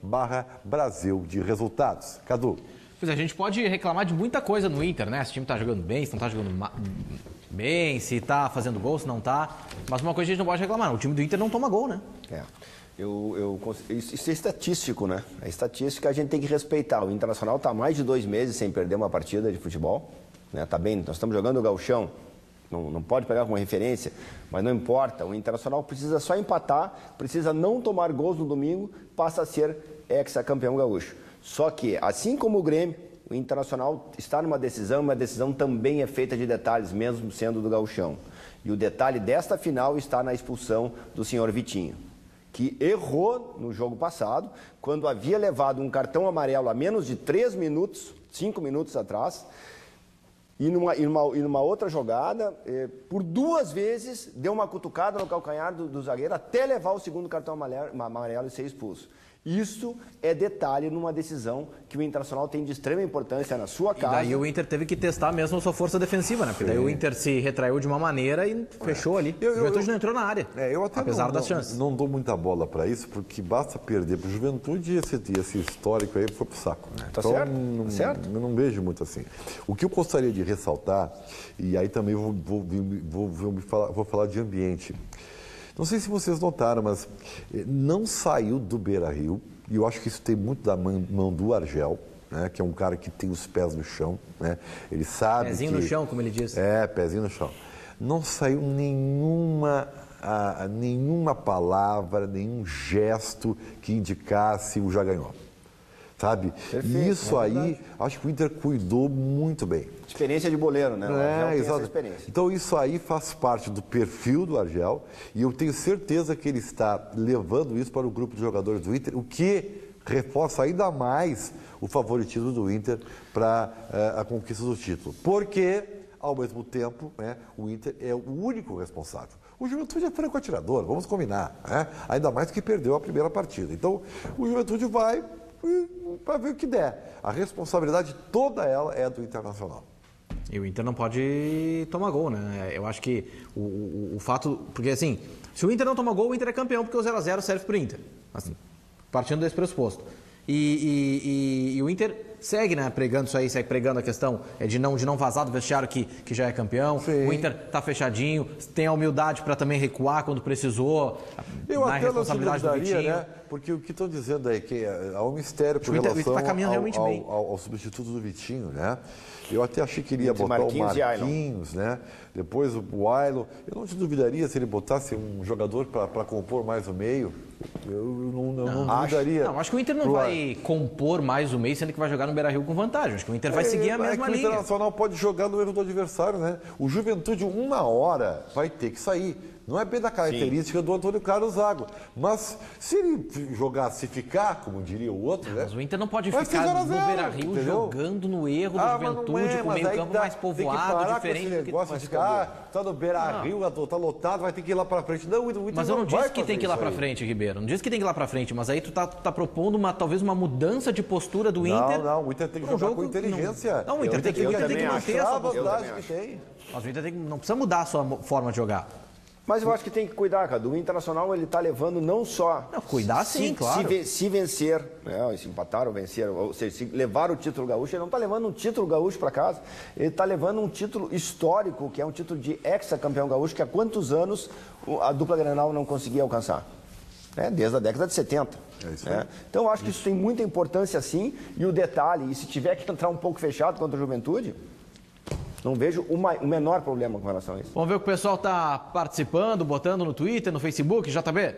barra Brasil de Resultados. Cadu. Pois é, a gente pode reclamar de muita coisa no Inter, né? Se o time tá jogando bem, se não tá jogando bem, se tá fazendo gol, se não tá. Mas uma coisa a gente não pode reclamar, o time do Inter não toma gol, né? É. Eu, eu, isso é estatístico, né? A estatística a gente tem que respeitar. O Internacional está mais de dois meses sem perder uma partida de futebol. Né? Tá bem, nós estamos jogando o Galchão. Não, não pode pegar como referência, mas não importa. O Internacional precisa só empatar, precisa não tomar gols no domingo, passa a ser ex-campeão gaúcho. Só que, assim como o Grêmio, o Internacional está numa decisão, uma decisão também é feita de detalhes, mesmo sendo do gauchão. E o detalhe desta final está na expulsão do senhor Vitinho, que errou no jogo passado, quando havia levado um cartão amarelo a menos de três minutos, cinco minutos atrás, e numa, e numa, e numa outra jogada, eh, por duas vezes, deu uma cutucada no calcanhar do, do zagueiro até levar o segundo cartão amarelo, amarelo e ser expulso. Isso é detalhe numa decisão que o Internacional tem de extrema importância na sua casa. E daí o Inter teve que testar mesmo a sua força defensiva, né? Porque Sim. daí o Inter se retraiu de uma maneira e fechou ali. Eu, o Juventude eu, não entrou na área, é, eu até apesar não, das chances. Não, não dou muita bola para isso, porque basta perder para o Juventude e esse, esse histórico aí foi pro saco. Né? Tá então, certo? Não, tá certo? Eu não vejo muito assim. O que eu gostaria de ressaltar, e aí também vou, vou, vou, vou, falar, vou falar de ambiente. Não sei se vocês notaram, mas eh, não saiu do Beira Rio e eu acho que isso tem muito da mão do Argel, né, que é um cara que tem os pés no chão, né? Ele sabe Pezinho que, no chão, como ele diz. É, pezinho no chão. Não saiu nenhuma, a, nenhuma palavra, nenhum gesto que indicasse o já ganhou. Sabe? Perfeito, Isso é aí, acho que o Inter cuidou muito bem. Experiência de boleiro, né? É, exato. Então isso aí faz parte do perfil do Argel e eu tenho certeza que ele está levando isso para o grupo de jogadores do Inter, o que reforça ainda mais o favoritismo do Inter para uh, a conquista do título. Porque, ao mesmo tempo, né, o Inter é o único responsável. O Juventude é franco atirador, vamos combinar. Né? Ainda mais que perdeu a primeira partida. Então, o Juventude vai para ver o que der. A responsabilidade toda ela é do Internacional. E o Inter não pode tomar gol, né? Eu acho que o, o, o fato. Porque assim, se o Inter não toma gol, o Inter é campeão, porque o 0x0 serve para o Inter. Assim, partindo desse pressuposto. E, e, e, e, o Inter segue, né, pregando isso aí, segue pregando a questão é de não, de não vazar do vestiário que, que já é campeão. Sim. O Inter tá fechadinho, tem a humildade para também recuar quando precisou. Eu até responsabilidade não do Vitinho. Né? Porque o que estão dizendo aí que há um mistério com relação tá ao, ao, ao, ao substituto do Vitinho, né? Eu até achei que ele ia botar Marquinhos o Marquinhos, né? Depois o Ailo. Eu não te duvidaria se ele botasse um jogador para compor mais o meio. Eu não, não, não, não duvidaria. Não, acho que o Inter não vai compor mais o meio, sendo que vai jogar no Beira-Rio com vantagem. Acho que o Inter vai é, seguir a mesma é que linha. O Internacional pode jogar no erro do adversário, né? O Juventude, uma hora, vai ter que sair. Não é bem da característica Sim. do Antônio Carlos Zago. Mas se ele jogar, se ficar, como diria o outro, né? Mas o Inter não pode ficar no Beira-Rio jogando no erro do ah, Juventude, é, com o meio-campo mais povoado, diferente do que negócio de ficar, tá no Beira-Rio, tá lotado, vai ter que ir lá para frente. Não, o Inter mas eu não, não disse que tem que ir lá para frente, Ribeiro. Não disse que tem que ir lá para frente, mas aí tu tá, tá propondo uma, talvez uma mudança de postura do Inter. Não, não, o Inter tem que jogar com inteligência. Não, o Inter tem que, manter essa vantagem que tem. Mas o Inter não precisa mudar a sua forma de jogar. Mas eu acho que tem que cuidar, cara. O Internacional ele tá levando não só. Não, cuidar sim, se, claro. Se, se vencer, né, se empatar ou vencer, ou seja, se levar o título gaúcho, ele não está levando um título gaúcho para casa. Ele está levando um título histórico, que é um título de ex-campeão gaúcho, que há quantos anos a dupla Grenal não conseguia alcançar? né, desde a década de 70. né? Então, eu acho que isso tem muita importância, sim. E o detalhe, e se tiver que entrar um pouco fechado contra a juventude, não vejo o, ma- o menor problema com relação a isso. Vamos ver o que o pessoal tá participando, botando no Twitter, no Facebook, JB.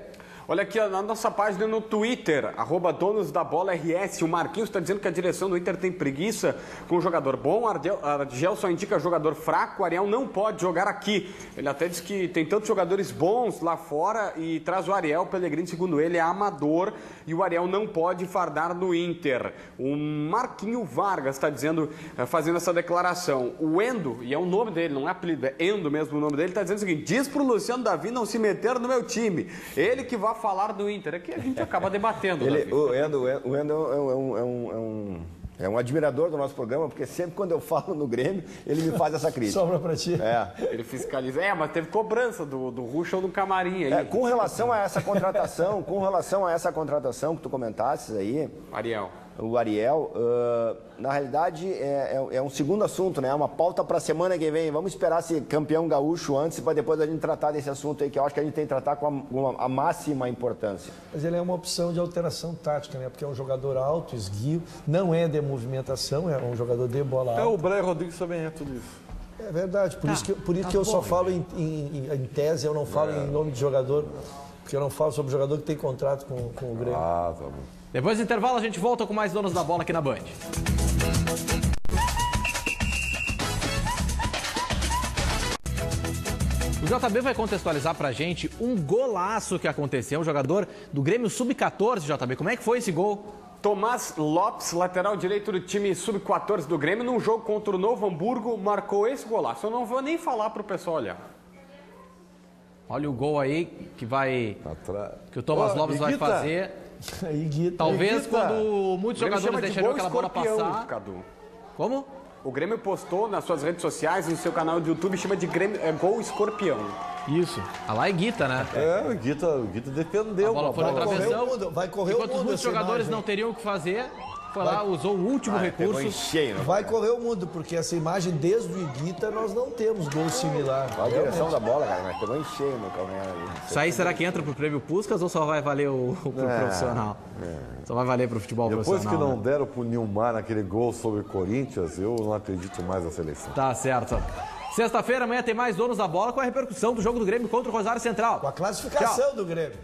Olha aqui na nossa página no Twitter, arroba donos da bola RS, o Marquinhos está dizendo que a direção do Inter tem preguiça com um jogador bom, Argel, só indica jogador fraco, Ariel não pode jogar aqui. Ele até diz que tem tantos jogadores bons lá fora e traz o Ariel, o Pellegrini, segundo ele, é amador e o Ariel não pode fardar no Inter. O Marquinho Vargas está dizendo, eh, fazendo essa declaração. O Endo, e é o nome dele, não é apelido, é Endo mesmo o nome dele, está dizendo o seguinte, diz pro Luciano Davi não se meter no meu time. Ele que vai falar do Inter. Aqui a gente acaba debatendo, Ele, o Endo, o Endo é, um, é, um, é, um, é, um, é um admirador do nosso programa, porque sempre quando eu falo no Grêmio, ele me faz essa crítica. Sobra pra ti. É. Ele fiscaliza. É, mas teve cobrança do, do Ruschel no camarim aí. É, com relação a essa contratação, com relação a essa contratação que tu comentaste aí, Ariel. O Ariel, ah, na realidade é, é- é um segundo assunto, né? É uma pauta para a semana que vem. Vamos esperar ser campeão gaúcho antes para depois a gente tratar desse assunto aí, que eu acho que a gente tem que tratar com a, com a- máxima importância. Mas ele é uma opção de alteração tática, né? Porque é um jogador alto, esguio, não é de movimentação, é um jogador de bola É, alta. o Brian Rodrigues também é tudo isso. É verdade, por Tá, isso que, por isso tá que eu bom, só falo em, em- em tese, eu não falo É. em nome de jogador, porque eu não falo sobre jogador que tem contrato com, com o Grêmio. Ah, tá bom. Depois do intervalo, a gente volta com mais donos da bola aqui na Band. O JB vai contextualizar pra gente um golaço que aconteceu, um jogador do Grêmio Sub-14, JB. Como é que foi esse gol? Tomás Lopes, lateral direito do time sub-14 do Grêmio, num jogo contra o Novo Hamburgo, marcou esse golaço. Eu não vou nem falar pro pessoal olhar. Olha o gol aí que vai. Atra- que o Thomas Ô, Lopes vai fazer. Aí, Guita. Talvez Iguita. quando muitos jogadores de deixariam gol aquela bola passar. Cadu. Como? O Grêmio postou nas suas redes sociais, no seu canal de YouTube, chama de Grêmio, é, gol escorpião. Isso. A lá é Guita, né? É, o Guita, o Guita defendeu. A bola foi na travessão. vai correr o Enquanto mundo muitos essa jogadores imagem. não teriam o que fazer, foi lá, usou o último em recurso. cheio, né? Vai correr o mundo, porque essa imagem, desde o Iguita, nós não temos gol similar. Olha a direção da bola, cara, mas pegou em cheio no calcanhar ali. Isso aí será que entra pro prêmio Puskas ou só vai valer o, o pro É, profissional? Só vai valer pro futebol Depois que profissional. não né? deram pro Nilmar naquele gol sobre o Corinthians, eu não acredito mais na seleção. Tá certo. Sexta-feira, amanhã tem mais donos da bola com a repercussão do jogo do Grêmio contra o Rosário Central. Com a classificação Tchau. do Grêmio.